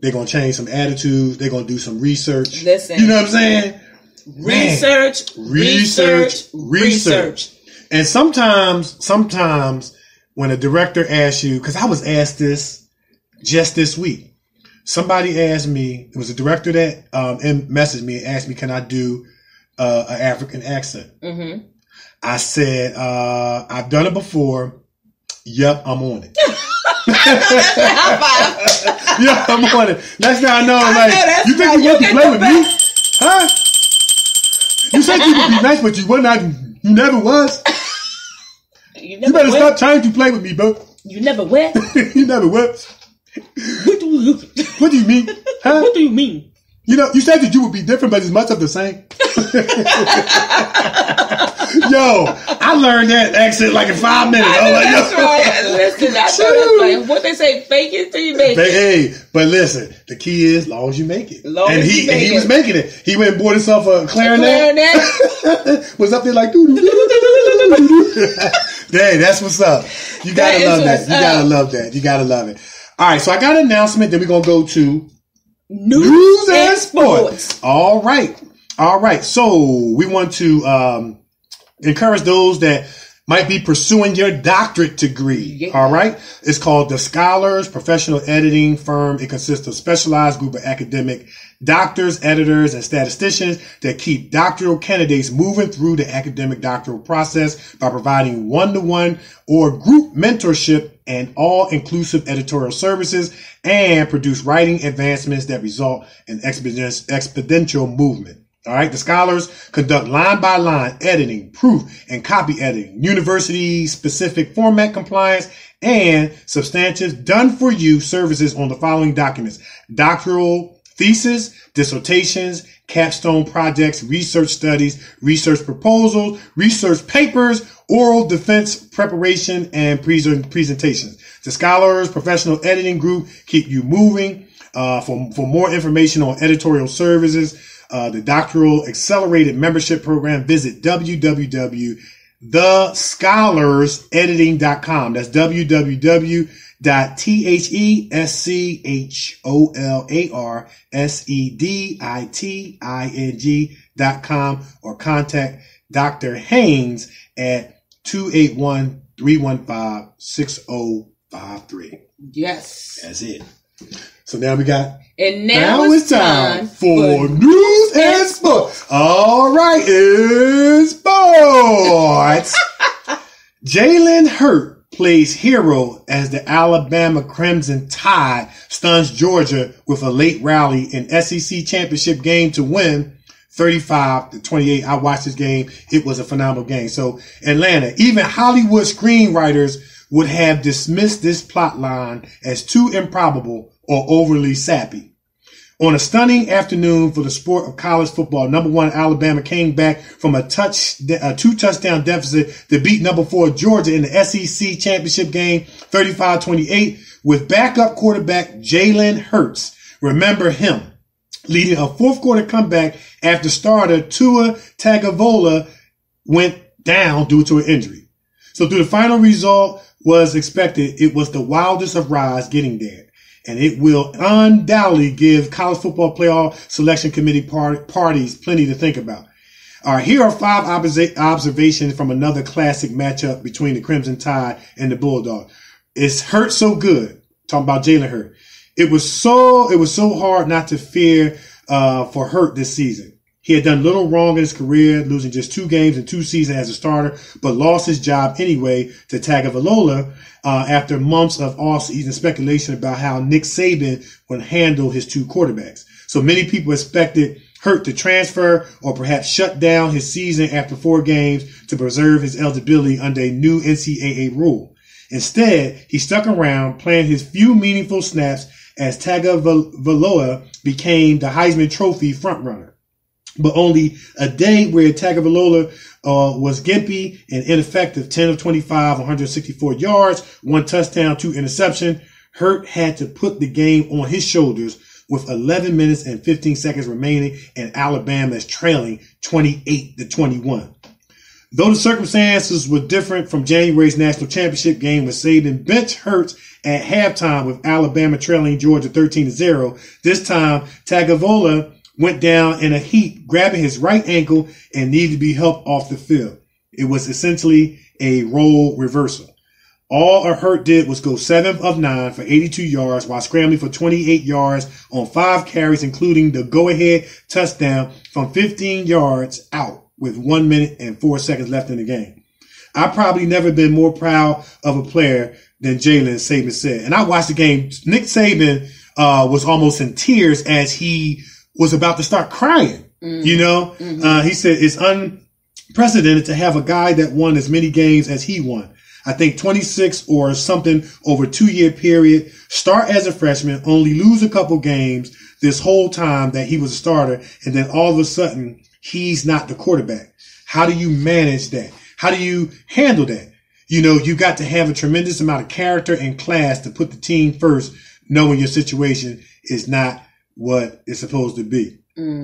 they're gonna change some attitudes. They're gonna do some research. Listen. you know what I'm saying? Research, research, research. And sometimes, sometimes when a director asks you, because I was asked this just this week, somebody asked me. It was a director that um, messaged me and asked me, "Can I do uh, an African accent?" Mm-hmm. I said, uh, "I've done it before. Yep, I'm on it. yep, I'm on it. Next thing I know, like, know you think right. you want to play with me? Huh? You said you would be nice, but you were not. You never was. You You better wet. stop trying to play with me, bro. You never were. you never were. what do you? What do you mean? Huh? What do you mean? You know, you said that you would be different, but it's much of the same. yo, I learned that accent like in five minutes. I was like, yo. That's right. Listen, I that's right. What they say, fake it till you make But it. hey, but listen, the key is long as you make it. Long and he and he was making it. He went and bought himself a clarinet. Clarinet. was up there like doo Dang, that's what's up. You gotta That love that. You gotta up. love that. You gotta love it. All right, so I got an announcement. Then we're gonna go to News, news and and sports. All right, all right. So we want to um, encourage those that might be pursuing your doctorate degree. Yeah. All right, it's called the Scholars Professional Editing Firm. It consists of specialized group of academic doctors, editors, and statisticians that keep doctoral candidates moving through the academic doctoral process by providing one-to-one or group mentorship and all-inclusive editorial services and produce writing advancements that result in exponential movement. All right. The scholars conduct line by line editing, proof and copy editing, university specific format compliance and substantive done for you services on the following documents. Doctoral thesis, dissertations, capstone projects, research studies, research proposals, research papers, oral defense preparation, and present presentations. The Scholars Professional Editing Group keep you moving. Uh, for, for more information on editorial services, uh, the Doctoral Accelerated Membership Program, visit www.thescholarsediting.com. That's www.thescholarsediding.com or contact Dr. Haynes at 281-315-6053. Yes. That's it. So now we got And now, now, it's time for news and sports. All right, it's sports. Jalen Hurts plays hero as the Alabama Crimson Tide stuns Georgia with a late rally in SEC championship game to win 35 to 28. I watched this game. It was a phenomenal game. So Atlanta, even Hollywood screenwriters would have dismissed this plot line as too improbable or overly sappy. On a stunning afternoon for the sport of college football, number one Alabama came back from a touch, a two touchdown deficit to beat number four Georgia in the SEC championship game, 35-28 with backup quarterback Jalen Hurts. Remember him leading a fourth quarter comeback after starter Tua Tagovailoa went down due to an injury. So through the final result, was expected, it was the wildest of rides getting there. And it will undoubtedly give college football playoff selection committee par- parties plenty to think about. All right, here are five observa- observations from another classic matchup between the Crimson Tide and the Bulldog. It's hurt so good. Talking about Jalen Hurt. It was so it was so hard not to fear uh, for Hurt this season. He had done little wrong in his career, losing just two games in two seasons as a starter, but lost his job anyway to Tagovailoa uh, after months of off-season speculation about how Nick Saban would handle his two quarterbacks. So many people expected Hurt to transfer or perhaps shut down his season after four games to preserve his eligibility under a new NCAA rule. Instead, he stuck around playing his few meaningful snaps as Tagovailoa became the Heisman Trophy frontrunner but only a day where Tagovailoa uh, was gimpy and ineffective, 10 of 25, 164 yards, one touchdown, two interception. Hurt had to put the game on his shoulders with 11 minutes and 15 seconds remaining and Alabama is trailing 28 to 21. Though the circumstances were different from January's national championship game when Saban bench Hurts at halftime with Alabama trailing Georgia 13 to 0, this time Tagovailoa went down in a heap, grabbing his right ankle and needed to be helped off the field. It was essentially a role reversal. All a Hurt did was go seven of nine for 82 yards while scrambling for 28 yards on five carries, including the go-ahead touchdown from 15 yards out with one minute and four seconds left in the game. I've probably never been more proud of a player than Jalen Saban said. And I watched the game. Nick Saban uh, was almost in tears as he was about to start crying. You know, uh, he said it's unprecedented to have a guy that won as many games as he won. I think 26 or something over two year period, start as a freshman, only lose a couple games this whole time that he was a starter. And then all of a sudden he's not the quarterback. How do you manage that? How do you handle that? You know, you got to have a tremendous amount of character and class to put the team first, knowing your situation is not what it's supposed to be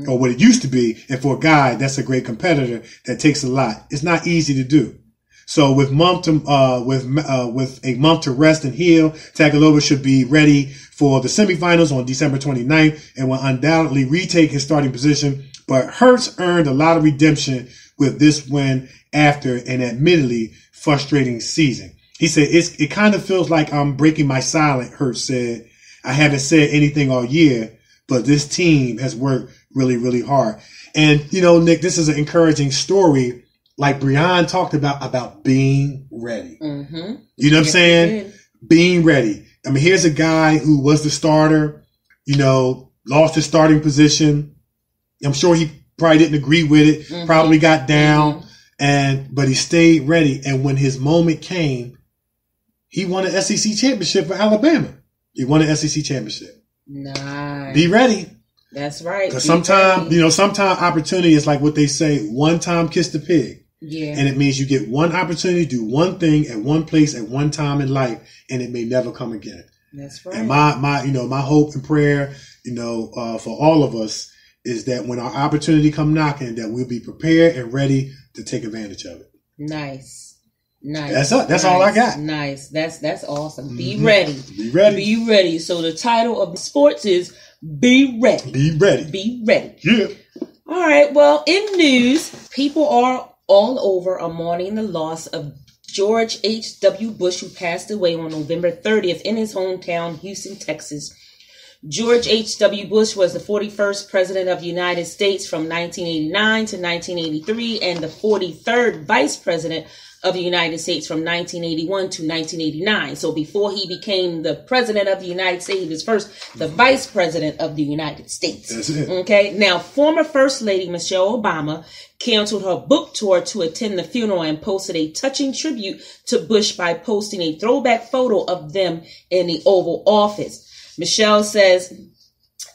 or what it used to be. And for a guy that's a great competitor that takes a lot, it's not easy to do. So with month to, uh, with, uh, with a month to rest and heal, Tagovailoa should be ready for the semifinals on December 29th and will undoubtedly retake his starting position. But Hurts earned a lot of redemption with this win after an admittedly frustrating season. He said, it's, it kind of feels like I'm breaking my silence, Hurts said. I haven't said anything all year, but this team has worked really, really hard. And, you know, Nick, this is an encouraging story, like Breon talked about, about being ready. Mm-hmm. You know what I'm saying? Being ready. I mean, here's a guy who was the starter, you know, lost his starting position. I'm sure he probably didn't agree with it, probably got down, and, but he stayed ready. And when his moment came, he won an SEC championship for Alabama. He won an SEC championship. Nice. Be ready. That's right. Because sometimes, you know, sometimes opportunity is like what they say, one time kiss the pig. yeah. And it means you get one opportunity to do one thing at one place at one time in life, and it may never come again. That's right. And my, my, you know, my hope and prayer, you know, uh, for all of us is that when our opportunity come knocking, that we'll be prepared and ready to take advantage of it. nice. Nice. That's it. That's all I got. Nice. That's that's awesome. Be Mhm. ready. Be ready. Be ready. So the title of the sports is Be Ready. Be ready. Be ready. Yeah. All right. Well, in news, people are all over are mourning the loss of George H.W. Bush, who passed away on November 30th in his hometown, Houston, Texas. George H.W. Bush was the 41st President of the United States from 1989 to 1983 and the 43rd Vice President of the United States from 1981 to 1989. So before he became the President of the United States, he was first the Vice President of the United States. Okay. Now, former First Lady Michelle Obama canceled her book tour to attend the funeral and posted a touching tribute to Bush by posting a throwback photo of them in the Oval Office. Michelle says,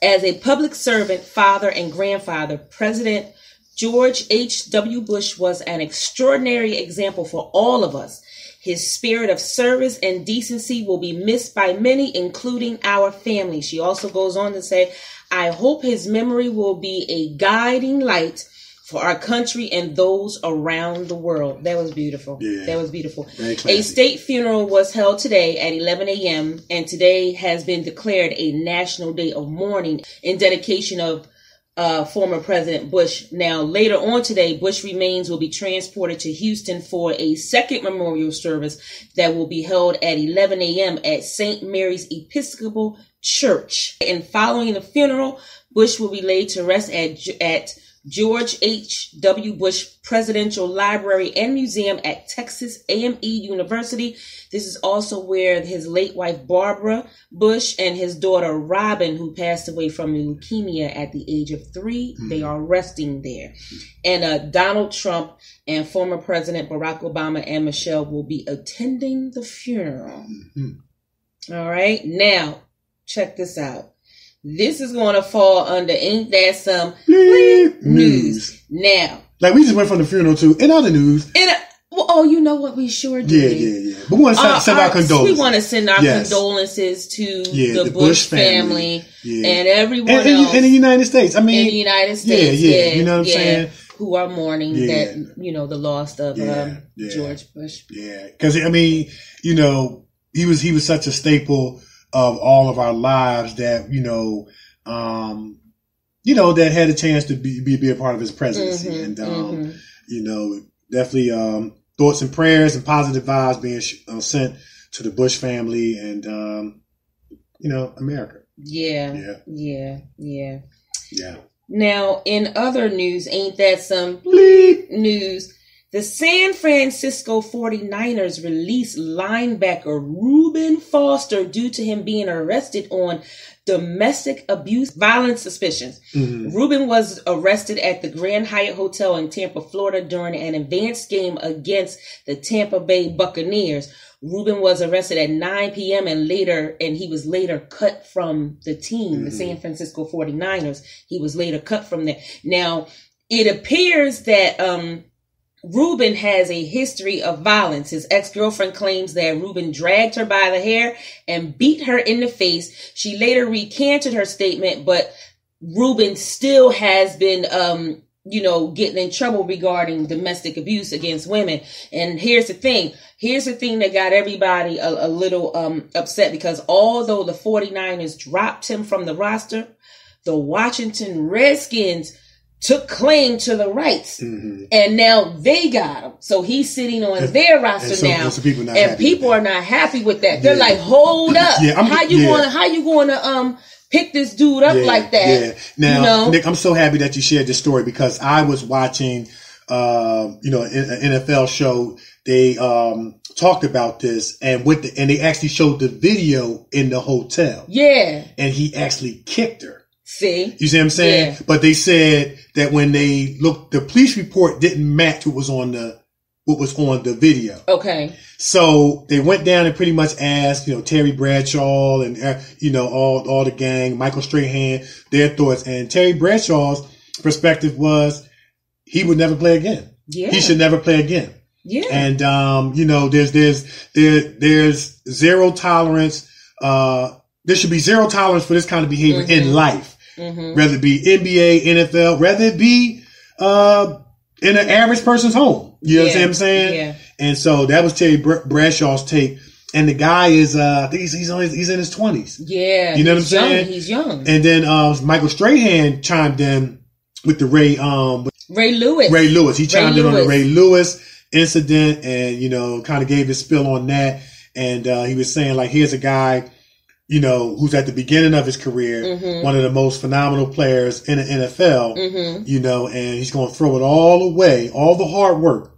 as a public servant, father, and grandfather, President George H.W. Bush was an extraordinary example for all of us. His spirit of service and decency will be missed by many, including our family. She also goes on to say, I hope his memory will be a guiding light for our country and those around the world. That was beautiful. Yeah. That was beautiful. A state funeral was held today at 11 a.m. and today has been declared a national day of mourning in dedication of uh, former President Bush. Now, later on today, Bush remains will be transported to Houston for a second memorial service that will be held at 11 a.m. at St. Mary's Episcopal Church. And following the funeral, Bush will be laid to rest at at George H. W. Bush Presidential Library and Museum at Texas A&M University. This is also where his late wife Barbara Bush and his daughter Robin, who passed away from leukemia at the age of 3 they are resting there. And uh, Donald Trump and former President Barack Obama and Michelle will be attending the funeral. All right, now check this out. This is going to fall under ain't that some Bleep news. Now, Like we just went from the funeral to in other news. and well, oh, you know what we sure did. Yeah, yeah, yeah. But we want to send, Uh, send our, our- condolences. We want to send our Yes. condolences to Yeah, the, the Bush, Bush family, family. Yeah. and everyone and, else in the United States. I mean, in the United States. yeah, yeah, you know what I'm saying? Who are mourning Yeah. that you know the loss of Yeah, um, yeah. George Bush. Yeah, because I mean, you know, he was he was such a staple of all of our lives that you know, um, you know, that had a chance to be be, be a part of his presidency, Mhm, and um, mhm. you know, definitely um, thoughts and prayers and positive vibes being sh- uh, sent to the Bush family and um, you know, America. Yeah, Yeah. yeah, yeah. Yeah. Now, in other news, ain't that some Bleep. news? The San Francisco 49ers released linebacker Reuben Foster due to him being arrested on domestic abuse violence suspicions. Mhm. Reuben was arrested at the Grand Hyatt Hotel in Tampa, Florida during an advanced game against the Tampa Bay Buccaneers. Reuben was arrested at 9 p.m. and later, and he was later cut from the team, the San Francisco 49ers. He was later cut from there. Now, it appears that, um, Reuben has a history of violence. His ex-girlfriend claims that Reuben dragged her by the hair and beat her in the face. She later recanted her statement, but Reuben still has been, um, you know, getting in trouble regarding domestic abuse against women. And here's the thing. Here's the thing that got everybody a, a little um, upset because although the 49ers dropped him from the roster, the Washington Redskins took claim to the rights. Mhm. And now they got him. So he's sitting on their roster and so- now. and so people and people are not happy with that. They're Yeah. like, hold up. Yeah, I'm- how you yeah. gonna how you gonna um pick this dude up Yeah, like that? Yeah. Now, you know? Nick, I'm so happy that you shared this story because I was watching, um, you know, an an NFL show. They um, talked about this and with the, and they actually showed the video in the hotel, yeah. and he actually kicked her. See? You see what I'm saying? Yeah. But they said that when they looked, the police report didn't match what was on the what was on the video. Okay. So they went down and pretty much asked, you know, Terry Bradshaw and uh, you know all all the gang, Michael Strahan, their thoughts. And Terry Bradshaw's perspective was he would never play again. Yeah. He should never play again. Yeah. And um, you know, there's there's there there's zero tolerance. Uh, there should be zero tolerance for this kind of behavior in life, hmm whether it be NBA, NFL, whether it be uh in an average person's home. You know Yeah. what I'm saying? Yeah. And so that was Terry Br- Bradshaw's take. And the guy is, uh, I think he's, he's, only, he's in his twenties. Yeah. You know what I'm young. saying? He's young. And then, uh, Michael Strahan chimed in with the Ray, um, Ray Lewis. Ray Lewis. He chimed in on the Ray Lewis incident and, you know, kind of gave his spill on that. And, uh, he was saying like, here's a guy, you know, who's at the beginning of his career, Mhm. one of the most phenomenal players in the NFL, hmm you know, and he's going to throw it all away, all the hard work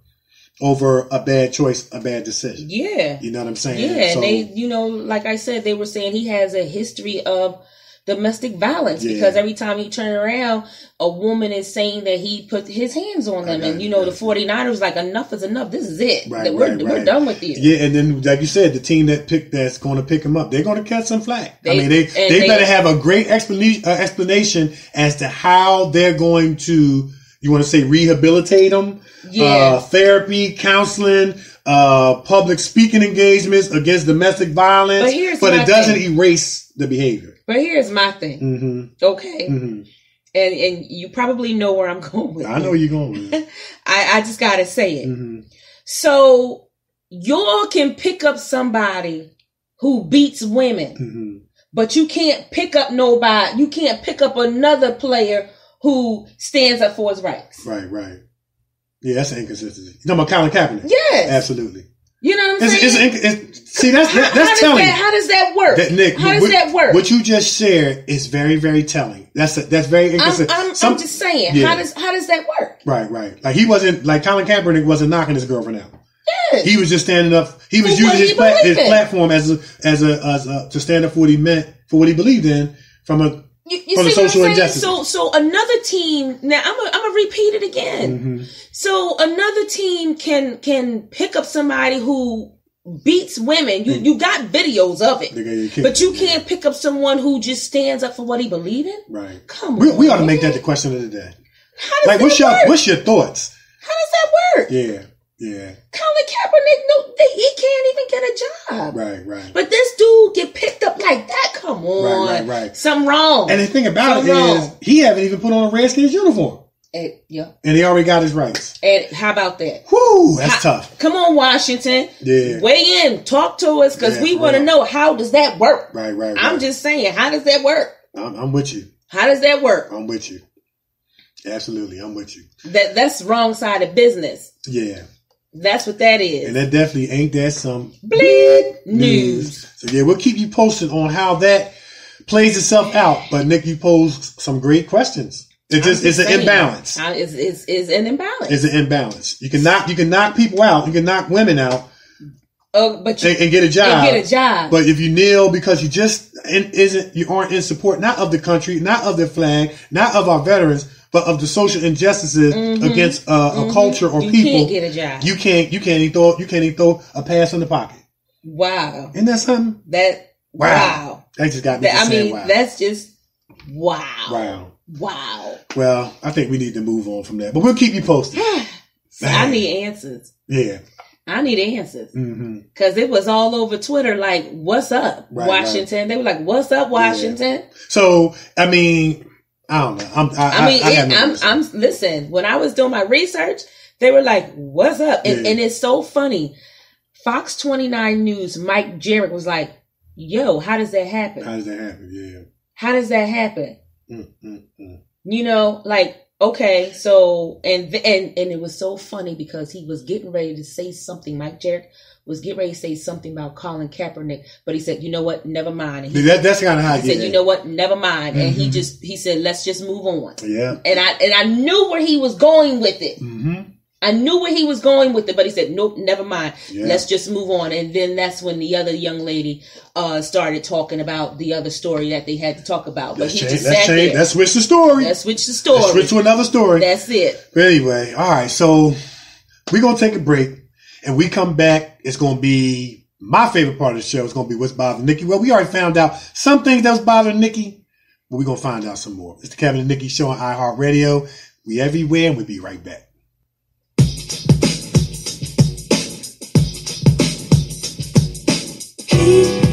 over a bad choice, a bad decision. Yeah. You know what I'm saying? Yeah, So- they, you know, like I said, they were saying he has a history of domestic violence Yeah. because every time he turn around, a woman is saying that he put his hands on them. And, you know, the it. 49ers like, enough is enough. This is it. Right, we're, right, we're right. done with you. Yeah, and then like you said, the team that pick that's going to pick him up, they're going to catch some flack. I mean, they they, they- better have a great explanation uh, explanation as to how they're going to. You want to say rehabilitate them? Yeah. Uh, therapy, counseling, uh, public speaking engagements against domestic violence. But here's but it doesn't thing. erase the behavior. But here's my thing. hmm Okay. hmm and and you probably know where I'm going with. I know you're going with. I, I just gotta say it. hmm So y'all can pick up somebody who beats women, hmm but you can't pick up nobody. You can't pick up another player who stands up for his rights. Right, right. Yeah, that's an inconsistency. You talking about Colin Kaepernick? Yes, Absolutely. You know what I'm It's, saying. it's, it's, see, that's that, that's does telling. that, how does that work? That, Nick, how does what, that work? What you just shared is very, very telling. That's a, that's very I'm. I'm, Some- I'm just saying. Yeah. How does how does that work? right, right. Like he wasn't like Colin Kaepernick wasn't knocking his girlfriend out. Yes. He was just standing up. He was using his, pla- his platform as a, as a as a to stand up for what he meant for what he believed in from a You, you see what I'm saying? So, so another team. Now, I'm gonna I'm gonna repeat it again. Mhm. So another team can can pick up somebody who beats women. You you got videos of it, you but you can't pick up someone who just stands up for what he believes in. right. Come We, on, we ought to make that the question of the day. How does Like, what's your work? what's your thoughts? How does that work? Yeah, yeah. Colin Kaepernick, no, they, he can't even get a job. Right, right. But this dude get picked up like that. Come on, right, right. right. Something wrong. And the thing about it Something is, wrong. he haven't even put on a Redskins uniform, And, yeah. and he already got his rights. And how about that? Whoo, that's How- tough. Come on, Washington. Yeah. Weigh in. Talk to us because Yeah, we want to know how does that work. Right, right. right. I'm just saying, how does that work? I'm, I'm with you. How does that work? I'm with you. Absolutely, I'm with you. That that's wrong side of business. Yeah, That's what that is. and that definitely ain't that some Bleed news. So yeah, we'll keep you posted on how that plays itself out. But Nick, you posed some great questions. It just I'm it's an imbalance. uh, It's, it's, it's an imbalance. It's an imbalance. You can knock you can knock people out. You can knock women out Uh, but you and, and get a job. get a job. But if you kneel because you just in, isn't you aren't in support not of the country, not of the flag, not of our veterans, but of the social injustices against uh, a culture or Mm-hmm. you people, can't get a job. you can't you can't even throw you can't even throw a pass in the pocket. wow. Isn't that something? That Wow. wow. That just got me That, I mean, wow. that's just wow. wow. Wow. Well, I think we need to move on from that, but we'll keep you posted. I need answers. Yeah. I need answers. hmm Cause it was all over Twitter, like, what's up, Right, Washington? They were like, what's up, Washington? So I mean, I don't know. I'm, I, I mean, I, it, I'm. I'm, listen, when I was doing my research, they were like, what's up? And, Yeah. and it's so funny. Fox 29 News, Mike Jerrick was like, yo, how does that happen? How does that happen? Yeah. How does that happen? Mm, mm, mm. You know, like, okay, so, and, and, and it was so funny because he was getting ready to say something. Mike Jarrett was getting ready to say something about Colin Kaepernick, but he said, you know what? Never mind. And he, That, that's kind of how he get said, you know what? Never mind. And he Mhm. just, he said, let's just move on. Yeah. And I, and I knew where he was going with it. hmm I knew where he was going with it, but he said, "Nope, never mind. Yeah. Let's just move on." And then that's when the other young lady uh, started talking about the other story that they had to talk about. But Let's he change. just Let's sat change. there. Let's switch the story. Let's switch the Let's story. switch to another story. That's it. But anyway, all right. So we're gonna take a break, and we come back. It's gonna be my favorite part of the show. It's gonna be what's bothering Nikee. Well, we already found out some things that was bothering Nikee, but we're gonna find out some more. It's the Kevin and Nikee Show on iHeartRadio. We everywhere, and we'll be right back. Keep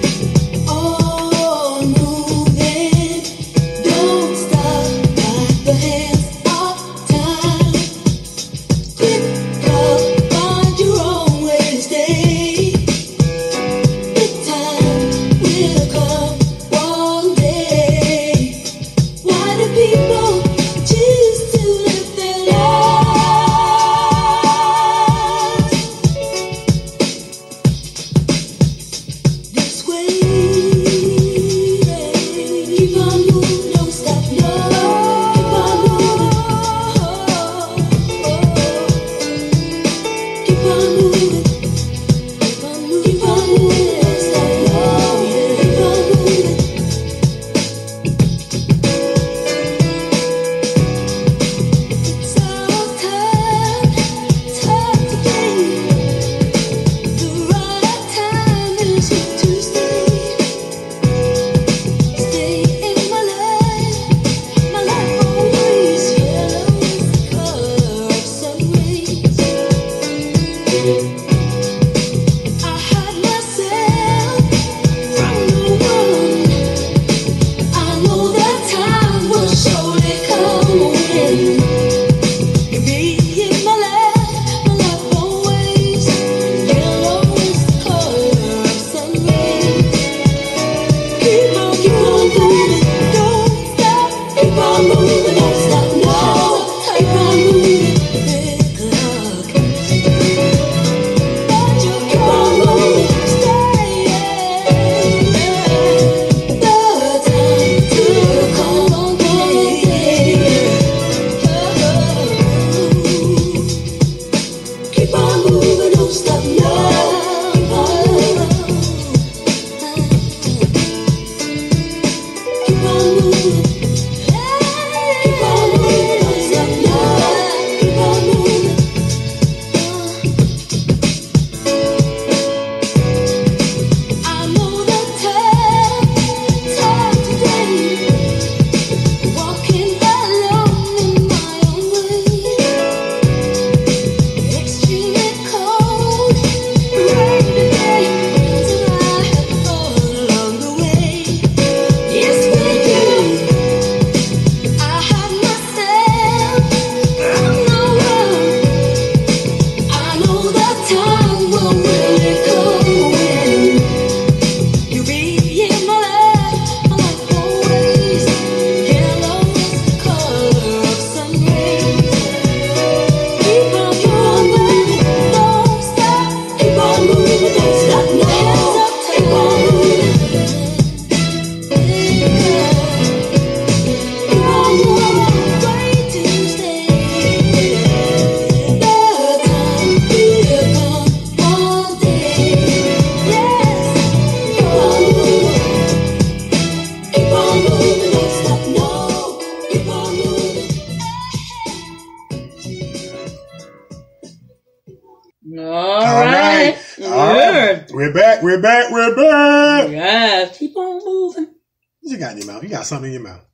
got in your mouth?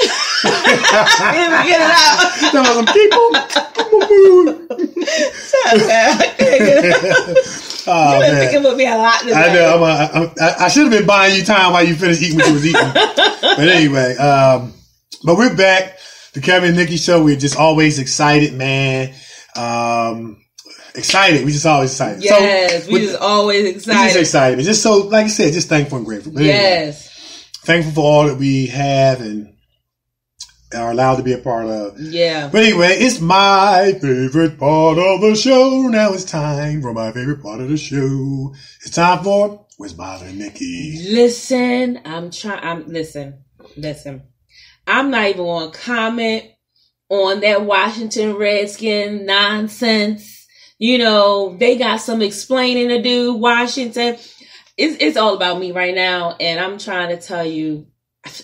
You got something in your mouth. Get it out. Tell some people. oh I think it man. would be a lot to I know. I'm, a, I'm, I, I should have been buying you time while you finished eating what you was eating. but anyway, um, but we're back. The Kevin and Nikee show. We're just always excited, man. Um, excited. We just always excited. Yes, we with- just always we just excited. excited. Just so, like I said, just thankful and grateful. Anyway, Yes. Thankful for all that we have and are allowed to be a part of. Yeah. But anyway, it's my favorite part of the show. Now it's time for my favorite part of the show. It's time for Where's Bothering Nikee? Listen, I'm trying. I'm listen, listen. I'm not even going to comment on that Washington Redskin nonsense. You know, they got some explaining to do. Washington, it's it's all about me right now, and I'm trying to tell you,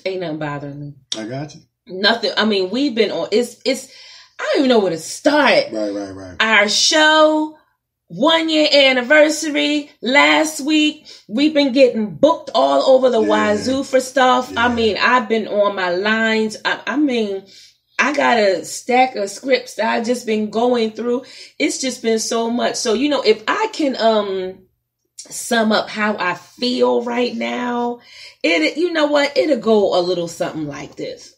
ain't nothing bothering me. I got you. Nothing. I mean, we've been on. It's it's. I don't even know where to start. Right, right, right. our show one year anniversary last week we've been getting booked all over the Yeah. wazoo for stuff i mean i've been on my lines I, I mean i got a stack of scripts that i've just been going through it's just been so much so you know if i can um sum up how i feel right now it you know what? It'll go a little something like this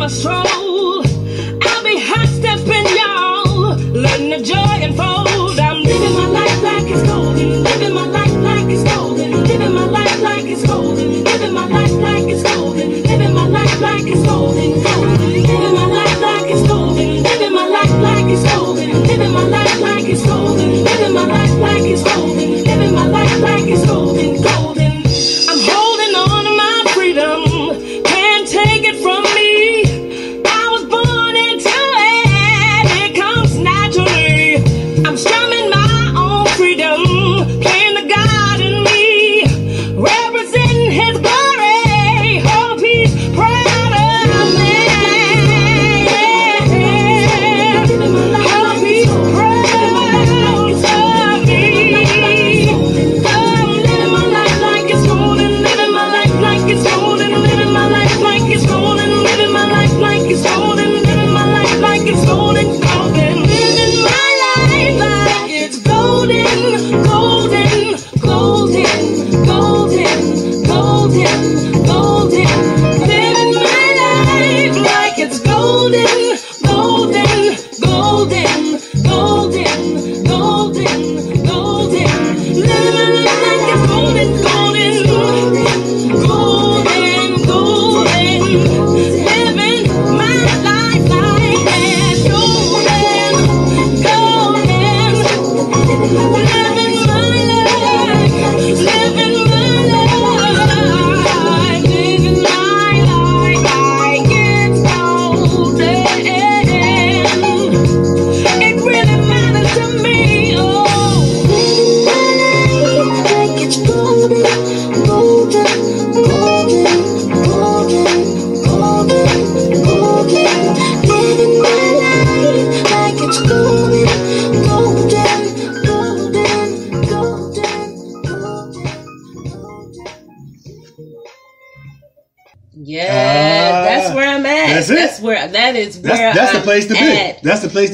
my soul.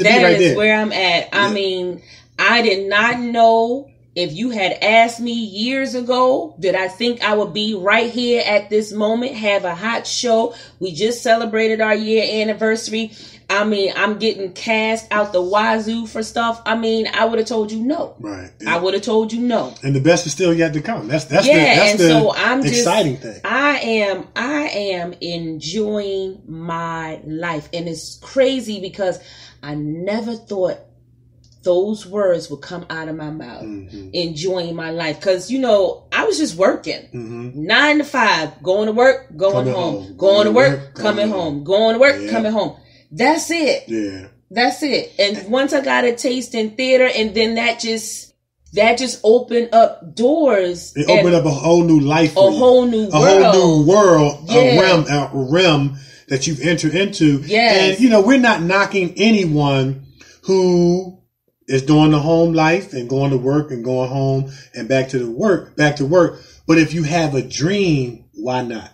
Place to That be right is there. where I'm at. I Yeah. mean, I did not know if you had asked me years ago, did I think I would be right here at this moment, have a hot show? We just celebrated our year anniversary. I mean, I'm getting cast out the wazoo for stuff. I mean, I would have told you no. right. I would have told you no. and the best is still yet to come. That's that's Yeah, the that's and the so I'm just- exciting thing. I am I am enjoying my life and it's crazy because I never thought those words would come out of my mouth. Mhm. Enjoying my life cuz you know, I was just working. Mhm. 9 to 5, going to work, going Coming home. home. Going to work, coming home. Going to work, Yeah. coming home. That's it. Yeah. That's it. And once I got a taste in theater and then that just that just opened up doors. It opened up a whole new life. for a whole new world. a world. whole new world, Yeah. a realm, a realm that you've entered into. Yes. And you know, we're not knocking anyone who is doing the home life and going to work and going home and back to the work, back to work. But if you have a dream, why not?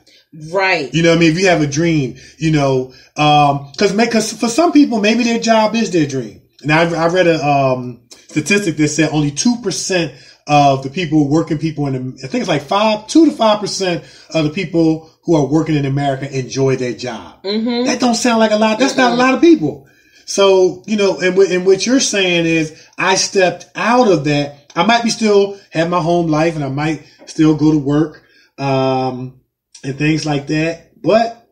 Right. You know what I mean? If you have a dream, you know, um, cause, make, cause for some people, maybe their job is their dream. And I, I read a, um, statistic that said only 2% of the people, working people in, the, I think it's like five, two to 5% of the people who are working in America enjoy their job. Mm-hmm. That don't sound like a lot. That's not a lot of people. So, you know, and, what- and what you're saying is I stepped out of that. I might be still have my home life and I might still go to work, um, and things like that, but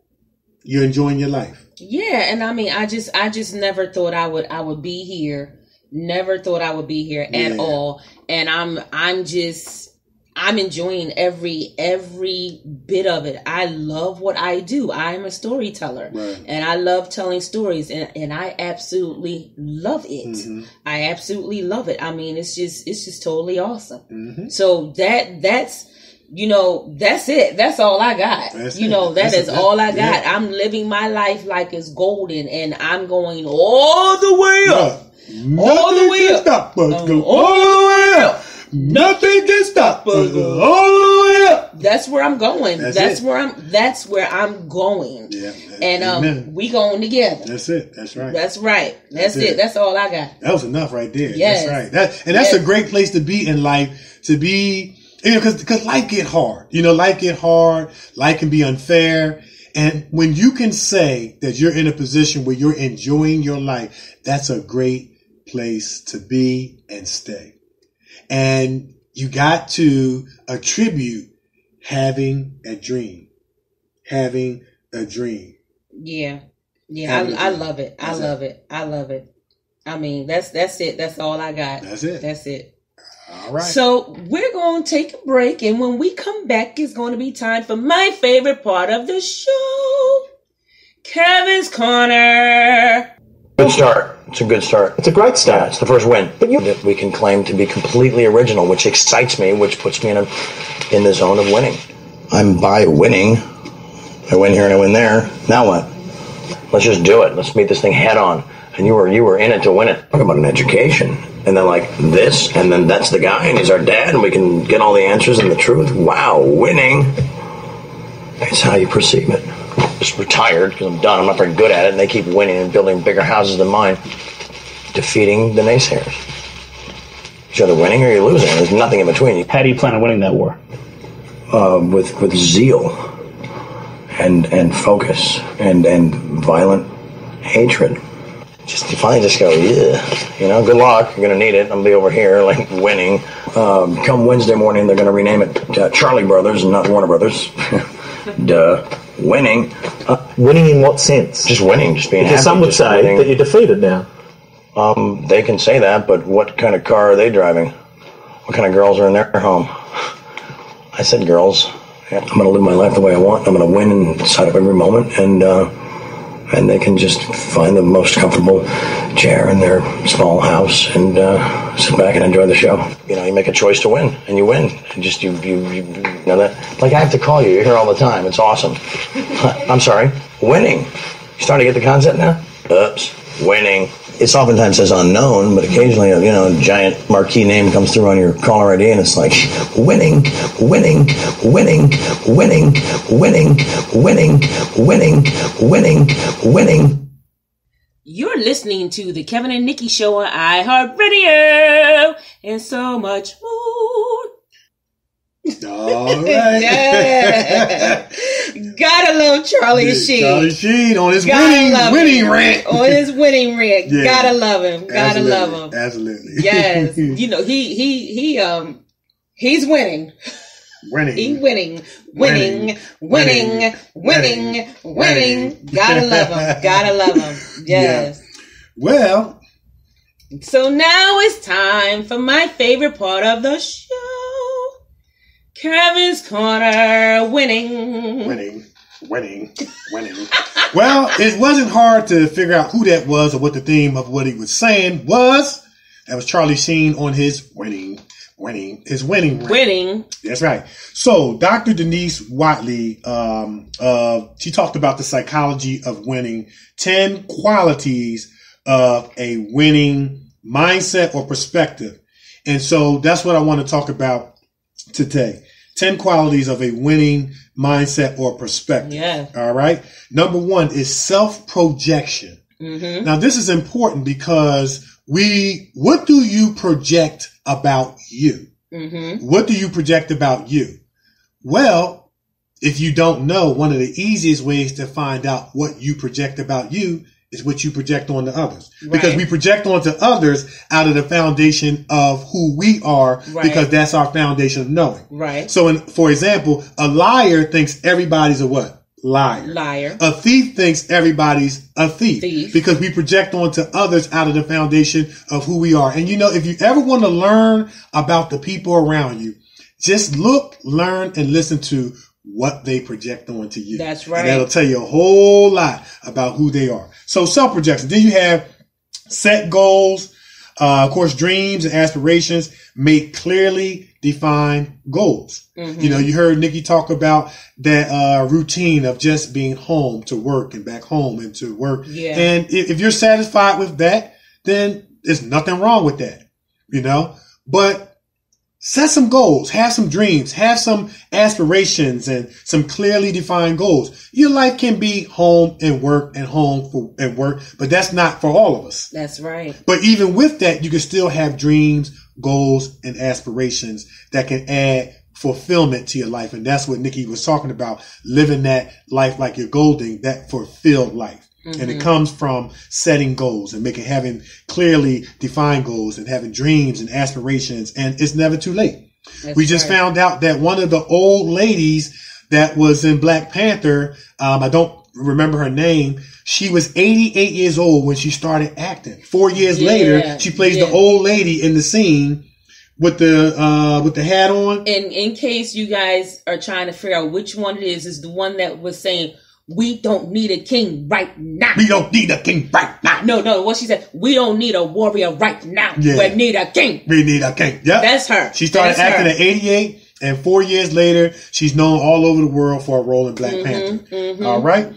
you're enjoying your life. Yeah, and I mean, I just, I just never thought I would, I would be here. Never thought I would be here at Yeah. all. And I'm, I'm just, I'm enjoying every, every bit of it. I love what I do. I'm a storyteller, Right. and I love telling stories, and and I absolutely love it. Mm-hmm. I absolutely love it. I mean, it's just, it's just totally awesome. Mm-hmm. So that that's you know that's it. That's all I got. That's you know that is it. all I got. Yeah. I'm living my life like it's golden, and I'm going all the way up. All the way up. Stop us. Go all all the way up. Nothing can stop us. Go all the way up. That's where I'm going. That's That's, where I'm. That's where I'm going. Yeah. And um, Amen. we going together. That's it. That's right. That's right. That's, That's it. it. That's all I got. That was enough right there. Yes. That's right. That and that's Yes. a great place to be in life. To be, you know, because because life get hard. You know, life get hard. Life can be unfair. And when you can say that you're in a position where you're enjoying your life, that's a great place to be and stay. And you got to attribute having a dream, having a dream. Yeah. Yeah. I, I, I a dream. love it. I That's it. love it. I love it. I mean, that's that's it. That's all I got. That's it. That's it. All right. So we're going to take a break, and when we come back, it's going to be time for my favorite part of the show, Kevin's Korner. Good start. It's a good start. It's a great start. It's the first win But you- that we can claim to be completely original, which excites me, which puts me in a, in the zone of winning. I'm by winning. I win here and I win there. Now what? Let's just do it. Let's meet this thing head on. And you were you were in it to win it. Talk about an education. And then like this, and then that's the guy, and he's our dad, and we can get all the answers and the truth. Wow, winning. That's how you perceive it. Just retired because I'm done. I'm not very good at it, and they keep winning and building bigger houses than mine defeating the naysayers. You're either winning or you're losing. There's nothing in between. How do you plan on winning that war? Uh, with with zeal and and focus and and violent hatred. Just you finally just go, yeah, you know, good luck. You're gonna need it. I'm gonna be over here like winning. Um, come Wednesday morning, they're gonna rename it uh, Charlie Brothers and not Warner Brothers. Duh, winning. Uh, Winning in what sense? just winning, just being because happy. some would say winning. that you're defeated now. Um, they can say that, but what kind of car are they driving? What kind of girls are in their home? I said girls. Yeah, I'm going to live my life the way I want. I'm going to win inside of every moment, and uh, and they can just find the most comfortable chair in their small house and uh, sit back and enjoy the show. You know, you make a choice to win, and you win. And just you, you, you know that. Like I have to call you. You're here all the time. It's awesome. I'm sorry. Winning. You starting to get the concept now? Oops. winning. It's oftentimes says unknown, but occasionally, a, you know, a giant marquee name comes through on your caller ID, and it's like winning, winning, winning, winning, winning, winning, winning, winning, winning. You're listening to the Kevin and Nikee Show on iHeartRadio and so much more. All right. Yeah. Gotta love Charlie Sheen. Charlie Sheen on his Gotta winning winning him. rant. On his winning rant. Yeah. Gotta love him. Gotta Absolutely. love him. Absolutely. Yes. you know, he he he um he's winning. winning. He winning. Winning. Winning. Winning. Winning. Gotta love him. Gotta love him. Yes. Well, So now it's time for my favorite part of the show. Kevin's Korner winning. winning, winning, winning. well, it wasn't hard to figure out who that was or what the theme of what he was saying was. That was Charlie Sheen on his winning, winning, his winning rant. Winning. That's right. So Dr. Denis Waitley, um, uh, she talked about the psychology of winning, 10 qualities of a winning mindset or perspective. And so that's what I want to talk about today. 10 qualities of a winning mindset or perspective. Yeah. All right. Number one is self projection. Mm-hmm. Now, this is important because we, what do you project about you? Mm-hmm. What do you project about you? Well, if you don't know, one of the easiest ways to find out what you project about you is what you project on to others. Because we project onto others out of the foundation of who we are, Right. because that's our foundation of knowing. Right. So, in, for example, a liar thinks everybody's a what? Liar. Liar. A thief thinks everybody's a thief, Thief. because we project onto others out of the foundation of who we are. And you know, if you ever want to learn about the people around you, just look, learn, and listen to what they project onto you. That's And right. that'll tell you a whole lot about who they are. So self projection. Then you have set goals. Uh, of course, dreams and aspirations make clearly defined goals. Mm-hmm. You know, you heard Nikee talk about that uh, routine of just being home to work and back home and to work. Yeah. And if, if you're satisfied with that, then there's nothing wrong with that. You know, but set some goals, have some dreams, have some aspirations and some clearly defined goals. Your life can be home and work and home for, and work, but that's not for all of us. That's right. But even with that, you can still have dreams, goals, and aspirations that can add fulfillment to your life. And that's what Nikee was talking about, living that life like you're golding, that fulfilled life. And it comes from setting goals and making, having clearly defined goals and having dreams and aspirations. And it's never too late. That's we just right. found out that one of the old ladies that was in Black Panther, um, I don't remember her name. She was 88 years old when she started acting. Four years Yeah, later, she plays the old lady in the scene with the uh, with the hat on. And in case you guys are trying to figure out which one it is, is the one that was saying, "We don't need a king right now." We don't need a king right now. no, no, what she said, "We don't need a warrior right now. Yeah. We need a king." We need a king. Yep. That's her. She started That's acting her. at 88, and four years later, she's known all over the world for a role in Black Mm-hmm, Panther. All right.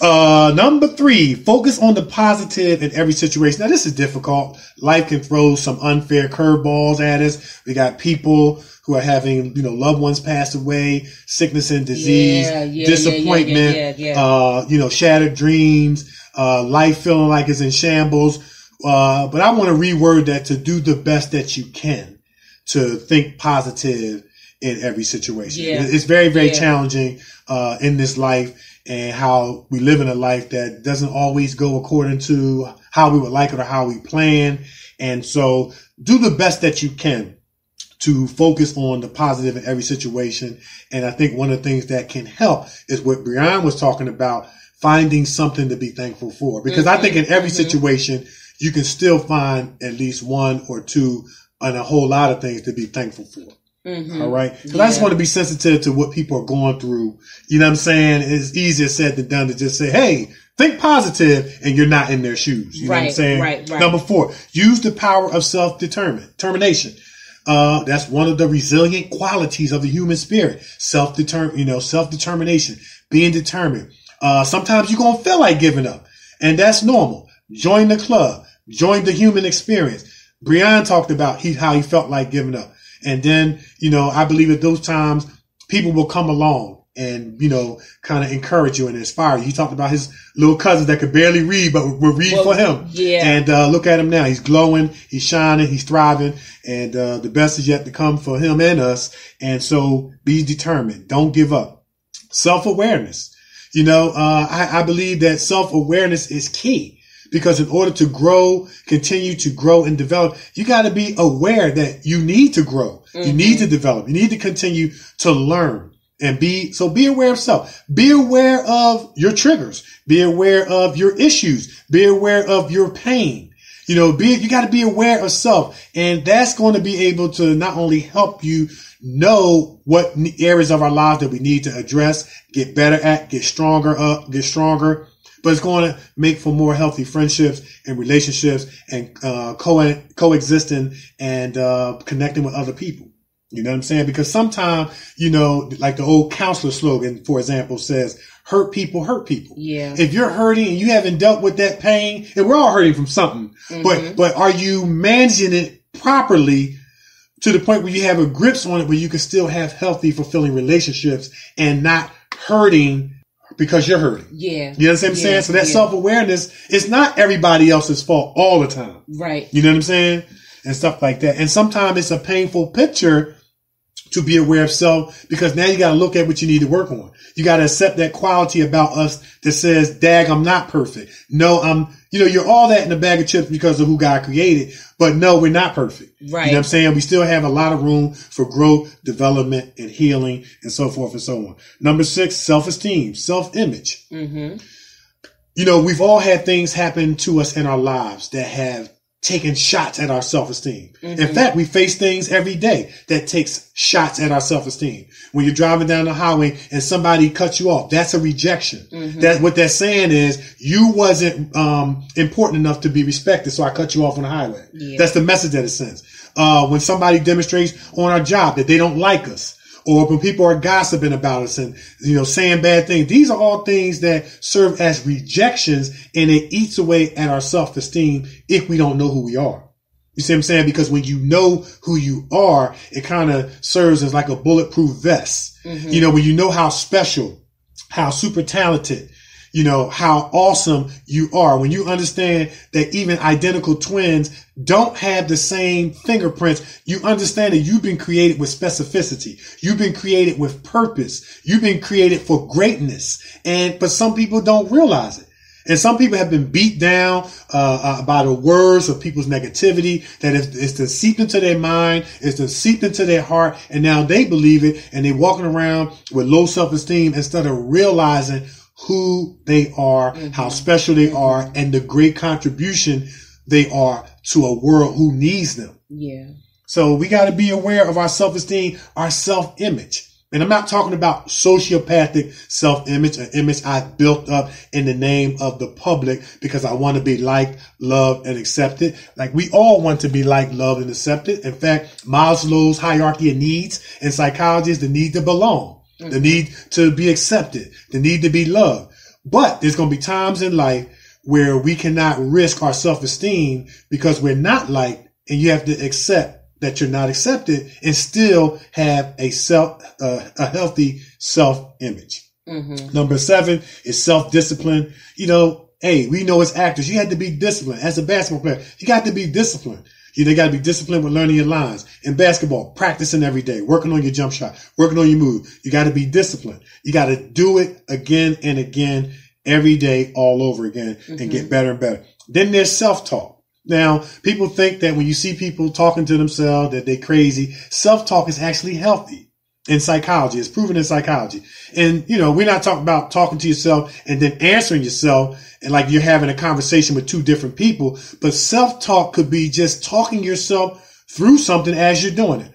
Uh, number three, focus on the positive in every situation. Now, this is difficult. Life can throw some unfair curveballs at us. We got people who are having, you know, loved ones pass away, sickness and disease, Yeah, yeah, disappointment, yeah, uh, you know, shattered dreams, uh, life feeling like it's in shambles. Uh, but I want to reword that to do the best that you can to think positive in every situation. Yeah. It's very, very challenging, uh, in this life and how we live in a life that doesn't always go according to how we would like it or how we plan. And so do the best that you can to focus on the positive in every situation. And I think one of the things that can help is what Breon was talking about, finding something to be thankful for. Because I think in every mm-hmm. situation, you can still find at least one or two and a whole lot of things to be thankful for. Mhm. All right. Cause I just want to be sensitive to what people are going through. You know what I'm saying? It's easier said than done to just say, Hey, think positive and you're not in their shoes. You know what I'm saying? right, right. Number four, use the power of self-determination. Uh, that's one of the resilient qualities of the human spirit. Self-determ, you know, self-determination, being determined. Uh, sometimes you're going to feel like giving up and that's normal. Join the club. Join the human experience. Breon talked about he, how he felt like giving up. And then, you know, I believe at those times, people will come along and, you know, kind of encourage you and inspire you. He talked about his little cousins that could barely read, but would read Well, for him. yeah. And, uh, look at him now. He's glowing. He's shining. He's thriving. And, uh, the best is yet to come for him and us. And so be determined. Don't give up. Self-awareness. You know, uh, I, I believe that self-awareness is key because in order to grow, continue to grow and develop, you got to be aware that you need to grow. You need mm-hmm. to develop. You need to continue to learn and be, so be aware of self. Be aware of your triggers. Be aware of your issues. Be aware of your pain. You know, be, you got to be aware of self and that's going to be able to not only help you know what areas of our lives that we need to address, get better at, get stronger up, get stronger, but it's going to make for more healthy friendships and relationships and uh, co- coexisting and uh, connecting with other people. You know what I'm saying? Because sometimes, you know, like the old counselor slogan, for example, says, hurt people hurt people. Yeah. If you're hurting and you haven't dealt with that pain, and we're all hurting from something, but, but are you managing it properly to the point where you have a grips on it where you can still have healthy, fulfilling relationships and not hurting because you're hurting? Yeah. You know what I'm saying? Yeah, So that yeah. self awareness is not everybody else's fault all the time. Right. You know what I'm saying? And stuff like that. And sometimes it's a painful picture to be aware of self because now you got to look at what you need to work on. You got to accept that quality about us that says, dag, I'm not perfect. No, I'm, you know, you're all that in a bag of chips because of who God created, but no, we're not perfect. Right. You know what I'm saying? We still have a lot of room for growth, development, and healing and so forth and so on. Number six, self-esteem, self-image. Mm-hmm. You know, we've all had things happen to us in our lives that have taken shots at our self-esteem. In fact, we face things every day that takes shots at our self-esteem. When you're driving down the highway and somebody cuts you off, that's a rejection. That what they're saying is you wasn't um, important enough to be respected, so I cut you off on the highway. Yeah. That's the message that it sends. Uh, when somebody demonstrates on our job that they don't like us, or when people are gossiping about us and you know saying bad things. These are all things that serve as rejections and it eats away at our self-esteem if we don't know who we are. You see what i'm saying? Because when you know who you are it kind of serves as like a bulletproof vest. Mm-hmm. You know when you know how special how super talented you know how awesome you are. When you understand that even identical twins don't have the same fingerprints you understand that you've been created with specificity. You've been created with purpose. You've been created for greatness. And but some people don't realize it. And some people have been beat down uh, uh, by the words of people's negativity that is to seep into their mind, is to seep into their heart, and now they believe it, and they're walking around with low self-esteem instead of realizing who they are, mm-hmm. how special they mm-hmm. are, and the great contribution they are to a world who needs them. Yeah. So we got to be aware of our self-esteem, our self-image. And I'm not talking about sociopathic self-image, an image I've built up in the name of the public because I want to be liked, loved, and accepted. Like we all want to be liked, loved, and accepted. In fact, Maslow's hierarchy of needs in psychology is the need to belong, the need to be accepted, the need to be loved. But there's going to be times in life where we cannot risk our self-esteem because we're not liked and you have to accept that you're not accepted and still have a self, uh, a healthy self-image. Number seven is self-discipline. You know, hey, we know as actors, you had to be disciplined. As a basketball player, you got to be disciplined. You they got to be disciplined with learning your lines. In basketball, practicing every day, working on your jump shot, working on your move. You got to be disciplined. You got to do it again and again, every day, all over again, and get mm-hmm. better and better. Then there's self-talk. Now, people think that when you see people talking to themselves that they're crazy, self-talk is actually healthy in psychology. It's proven in psychology. And, you know, we're not talking about talking to yourself and then answering yourself and like you're having a conversation with two different people, but self-talk could be just talking yourself through something as you're doing it.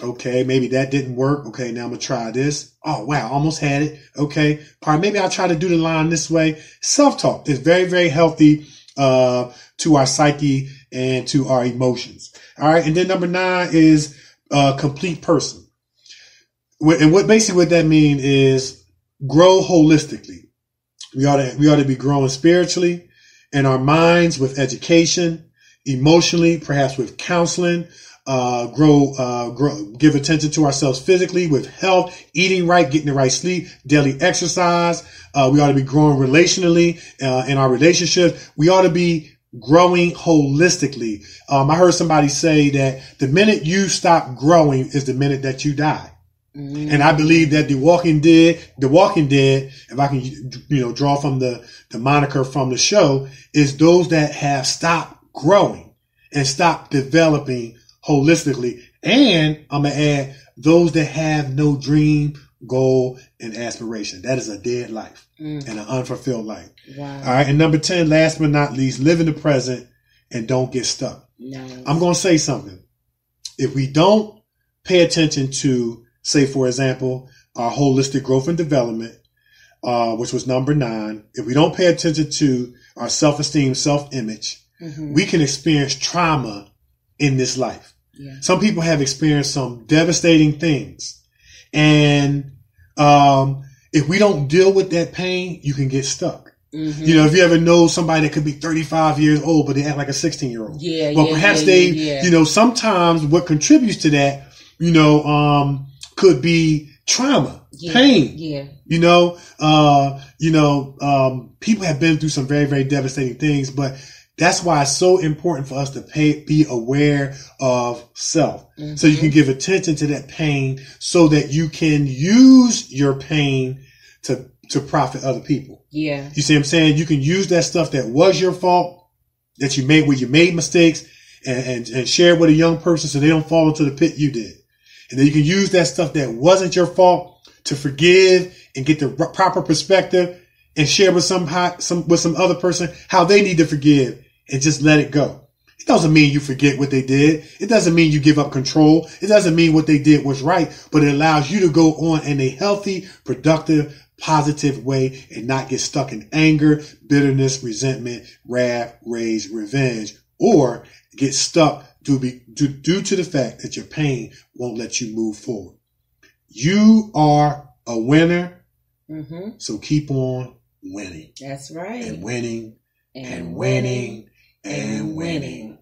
Okay, maybe that didn't work. Okay, now I'm gonna try this. Oh wow, almost had it. Okay, all right, maybe I'll try to do the line this way. Self-talk is very, very healthy uh, to our psyche and to our emotions. All right, and then number nine is uh, complete person. And what basically what that means is grow holistically. We ought to we ought to be growing spiritually, in our minds with education, emotionally, perhaps with counseling, uh, grow, uh, grow, give attention to ourselves physically with health, eating right, getting the right sleep, daily exercise. Uh, we ought to be growing relationally, uh, in our relationships. We ought to be growing holistically. Um, I heard somebody say that the minute you stop growing is the minute that you die. And I believe that the Walking Dead, the Walking Dead, if I can, you know, draw from the, the moniker from the show, is those that have stopped growing and stopped developing holistically. And I'm going to add those that have no dream, goal, and aspiration. That is a dead life mm. and an unfulfilled life. Wow. All right. And number 10, last but not least, live in the present and don't get stuck. Nice. I'm going to say something. If we don't pay attention to, say, for example, our holistic growth and development, uh, which was number nine, if we don't pay attention to our self-esteem, self-image, Mhm. we can experience trauma in this life. Yeah. Some people have experienced some devastating things. And, um, if we don't deal with that pain, you can get stuck. Mhm. You know, if you ever know somebody that could be 35 years old, but they act like a 16 year old. Yeah, Well, yeah, perhaps yeah, they, yeah. you know, sometimes what contributes to that, you know, um, could be trauma, Yeah. pain. Yeah. You know, uh, you know, um, people have been through some very, very devastating things, but that's why it's so important for us to pay, be aware of self. So you can give attention to that pain so that you can use your pain to, to profit other people. Yeah. You see what I'm saying? You can use that stuff that was your fault, that you made where you made mistakes and, and, and share with a young person so they don't fall into the pit you did. And then you can use that stuff that wasn't your fault to forgive and get the proper perspective and share with some, some, with some other person how they need to forgive and just let it go. It doesn't mean you forget what they did. It doesn't mean you give up control. It doesn't mean what they did was right, but it allows you to go on in a healthy, productive, positive way and not get stuck in anger, bitterness, resentment, wrath, rage, revenge, or get stuck due, be, due, due to the fact that your pain won't let you move forward. You are a winner, Mm-hmm. so keep on winning That's right. and winning and winning and winning.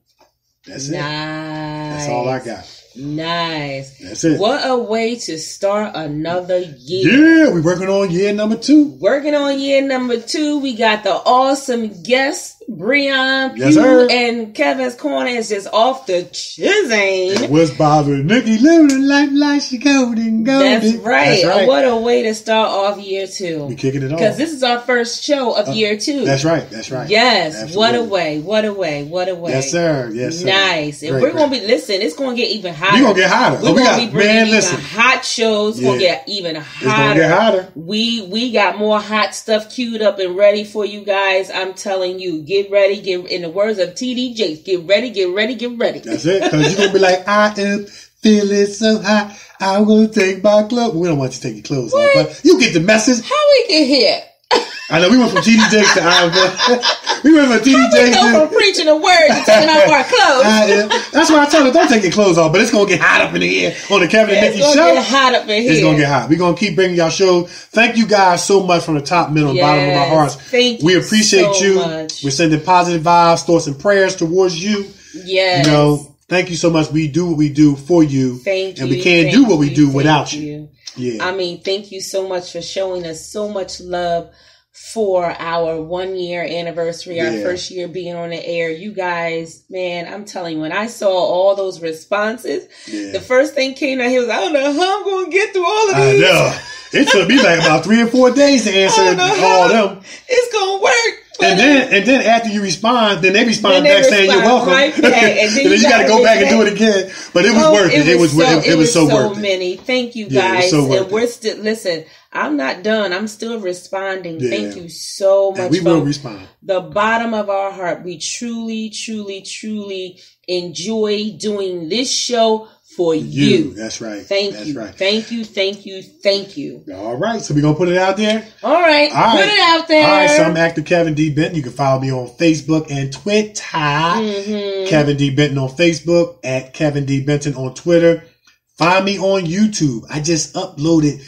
That's it. That's all I got. Nice. That's it. What a way to start another year. Yeah, we're working on year number two. Working on year number two, we got the awesome guest, Breon Yes, Pugh, sir. and Kevin's Korner is just off the chisane. What's bothering Nikee living life like she golden, golden. That's right. That's right. What a way to start off year two. we kicking it off. Because this is our first show of uh, year two. That's right. That's right. Yes. What a way. What a way. What a way. Yes, sir. Yes, sir. Nice. And Great, we're gonna be listen, it's gonna get even hotter. We gonna get hotter. We're Oh, we gonna got- be bringing man, listen. hot shows. It's gonna get even It's hotter. gonna get hotter. We we got more hot stuff queued up and ready for you guys. I'm telling you, get ready. Get in the words of TD Jakes, get ready, get ready, get ready. That's it. Because you're gonna be like, I am feeling so hot. I'm gonna take my clothes. We don't want you to take your clothes off, but you get the message. How we get here? I know we went from TD Jakes to I we went from TD We Jakes go from preaching the word to taking off our clothes. I am. That's why I told her don't take your clothes off, but it's gonna get hot up in the air on the Kevin and Nikee It's Nikee gonna get hot up in here. It's gonna get hot. We're gonna keep bringing y'all show. Thank you guys so much from the top, middle, and bottom of our hearts. Thank we you appreciate so you. much. We're sending positive vibes, thoughts, and prayers towards you. Yes. You know, thank you so much. We do what we do for you, Thank and you. we can't thank do what we do thank without you. Yeah, I mean, thank you so much for showing us so much love for our one year anniversary, our first year being on the air. You guys, man, I'm telling you, when I saw all those responses, yeah. the first thing came out here was, I don't know how I'm going to get through all of these. I know. It took me like about three or four days to answer I don't know all how them. It's going to work. And then, and then after you respond, then they respond Then they back saying you're welcome. right and then you you got to gotta go back and do it again. But it was Oh, worth it. It was, so, it, it was so worth it. many. Thank you Yeah, it was guys. so worth and we're still listen. I'm not done. I'm still responding. Yeah. Thank you so much. And we will respond. the bottom of our heart. We truly, truly, truly enjoy doing this show for you. You. That's right. Thank That's you. right. Thank you. Thank you. Thank you. All right. So we're going to put it out there. All right. All put right. it out there. All right, so I'm actor Kevin D. Benton. You can follow me on Facebook and Twitter. Mhm. Kevin D. Benton on Facebook, at Kevin D. Benton on Twitter. Find me on YouTube. I just uploaded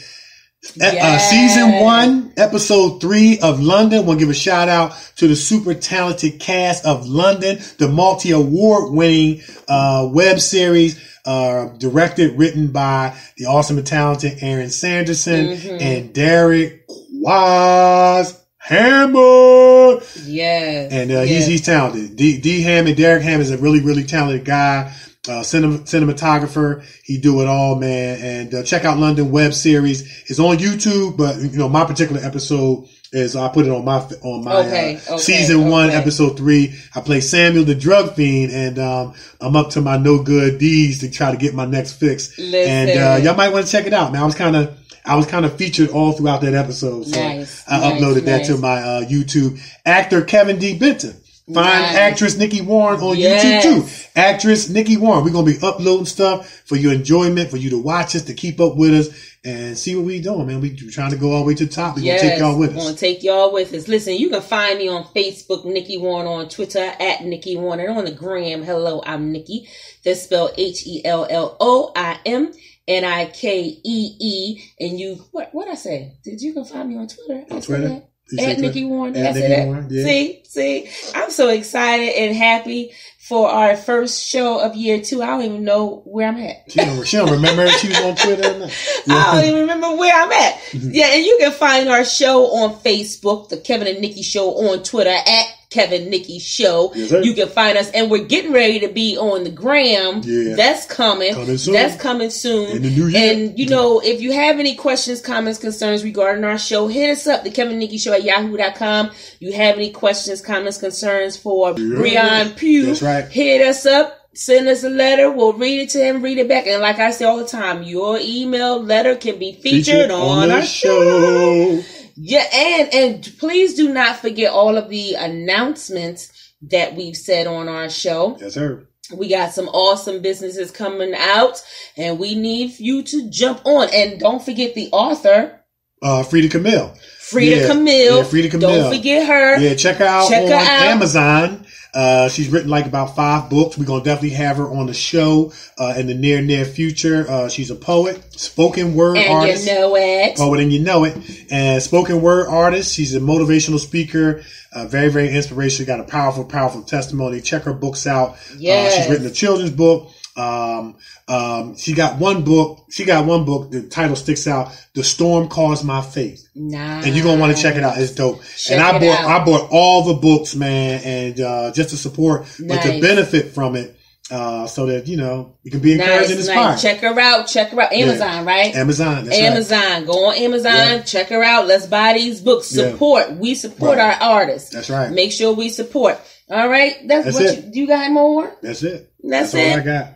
Uh, uh, season one, episode three of London. Want to give a shout out to the super talented cast of London, the multi award winning uh, web series. Uh, directed, written by the awesome and talented Aaron Sanderson Mm-hmm. and Derek Wise Hammer. Yes. And uh, yes. he's he's talented. D, D Hammond, Derek Hammond is a really really talented guy, uh, cinem- cinematographer. He do it all, man. And uh, check out London web series. It's on YouTube, but you know my particular episode is I put it on my on my Okay, uh, okay, season one okay. episode three. I play Samuel the drug fiend, and um, I'm up to my no good deeds to try to get my next fix. Listen. And uh, y'all might want to check it out, man. I was kind of. I was kind of featured all throughout that episode, so Nice, I nice, uploaded that to my uh, YouTube. Actor Kevin D. Benton. Find Nice. actress Nikee Warren on Yes. YouTube too. Actress Nikee Warren. We're gonna be uploading stuff for your enjoyment, for you to watch us, to keep up with us, and see what we doing, man. We trying to go all the way to the top. We're Yes, gonna take y'all with us. We Gonna take y'all with us. Listen, you can find me on Facebook, Nikee Warren, on Twitter at Nikee Warren, and on the gram. Hello, I'm Nikee. That's spelled H E L L O I M N I K E E. And you, what what I say? Did you can find me on Twitter? Said Twitter? that. You say At Nikee Warren. At Nikee. Warren, yeah. See, see, I'm so excited and happy for our first show of year two. I don't even know where I'm at. She don't, she don't remember she was on Twitter or not. I don't even remember where I'm at. Mm-hmm. Yeah, and you can find our show on Facebook, the Kevin and Nikee Show on Twitter at Kevin Nikee Show. Yes, you can find us, and we're getting ready to be on the gram. Yeah. That's coming. Coming soon. That's coming soon. In the new year. And you know, if you have any questions, comments, concerns regarding our show, hit us up, the Kevin Nikee Show at yahoo.com. You have any questions, comments, concerns for Breon Pugh? That's right. Hit us up. Send us a letter. We'll read it to him, read it back. And like I say all the time, your email letter can be featured, on, the our show. Yeah, and and please do not forget all of the announcements that we've said on our show. Yes, sir. We got some awesome businesses coming out, and we need you to jump on. And don't forget the author, Uh, Frida Camille. Frida Yeah, Camille. yeah, Frida Camille. Don't forget her. Yeah, check her out Check on her out. Amazon. Uh, she's written like about five books. We're gonna definitely have her on the show uh, in the near near future. Uh, she's a poet, spoken word And artist. you know it. Poet and you know it. And spoken word artist. She's a motivational speaker. Uh, very, very inspirational. Got a powerful, powerful testimony. Check her books out. Uh, she's written a children's book. Um, um, she got one book. She got one book. The title sticks out. The storm caused my faith. Nice. And you're gonna want to check it out. It's dope. Check and I bought out. I bought all the books, man, and uh, just to support, but to benefit from it, uh, so that you know you can be encouraged and Nice, inspired. nice. Check her out. Check her out. Amazon, right? Amazon, that's right. Amazon. Go on Amazon. Yeah. Check her out. Let's buy these books. Yeah. Support. We support Right. our artists. That's right. Make sure we support. All right. That's, That's what it. you, you got more. That's it. That's, all I it. got.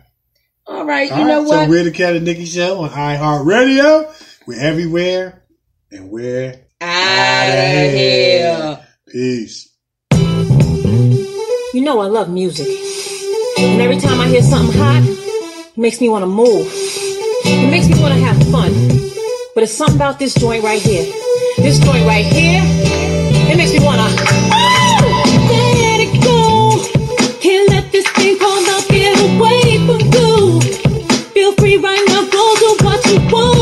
All right. All you know right, what? So we're the Cat and Nikee Show on iHeartRadio. We're everywhere, and we're Out of Outta here. peace. You know I love music. And every time I hear something hot, it makes me want to move. It makes me want to have fun. But it's something about this joint right here. This joint right here, it makes me want to. Oh, let it go. Can't let this thing called love get away from you. Feel free right now, go do what you wanna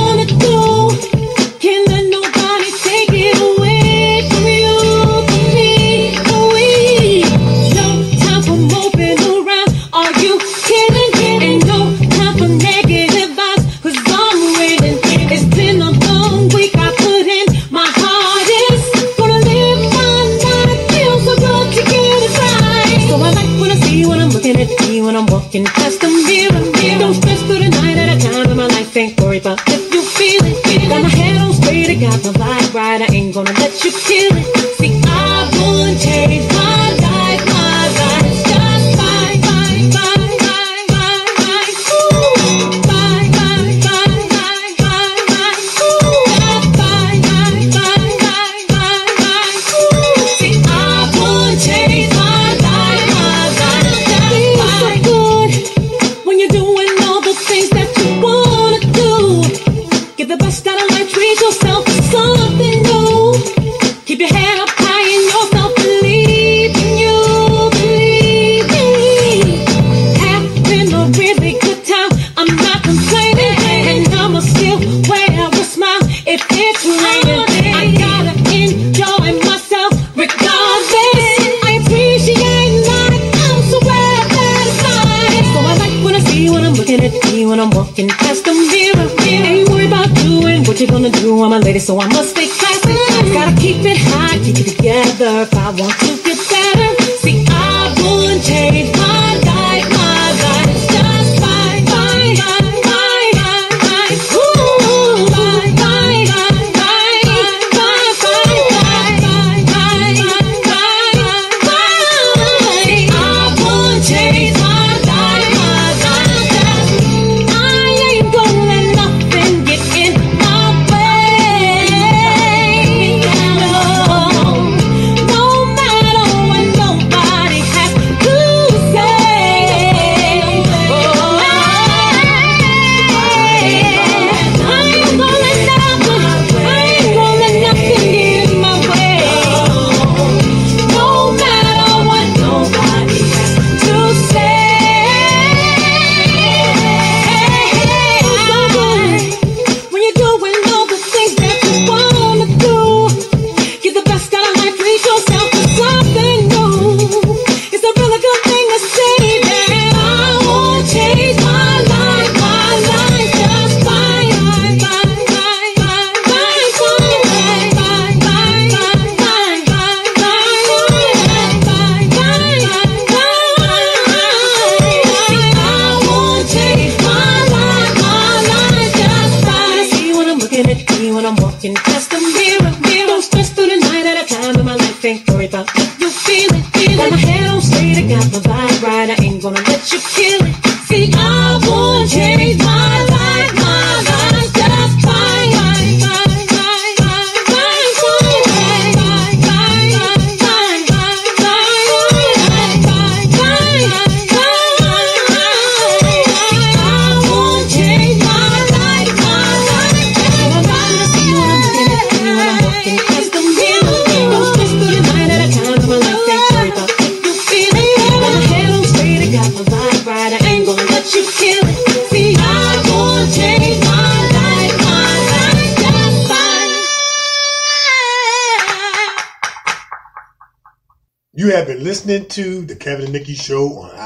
Kevin and Nikee Show on?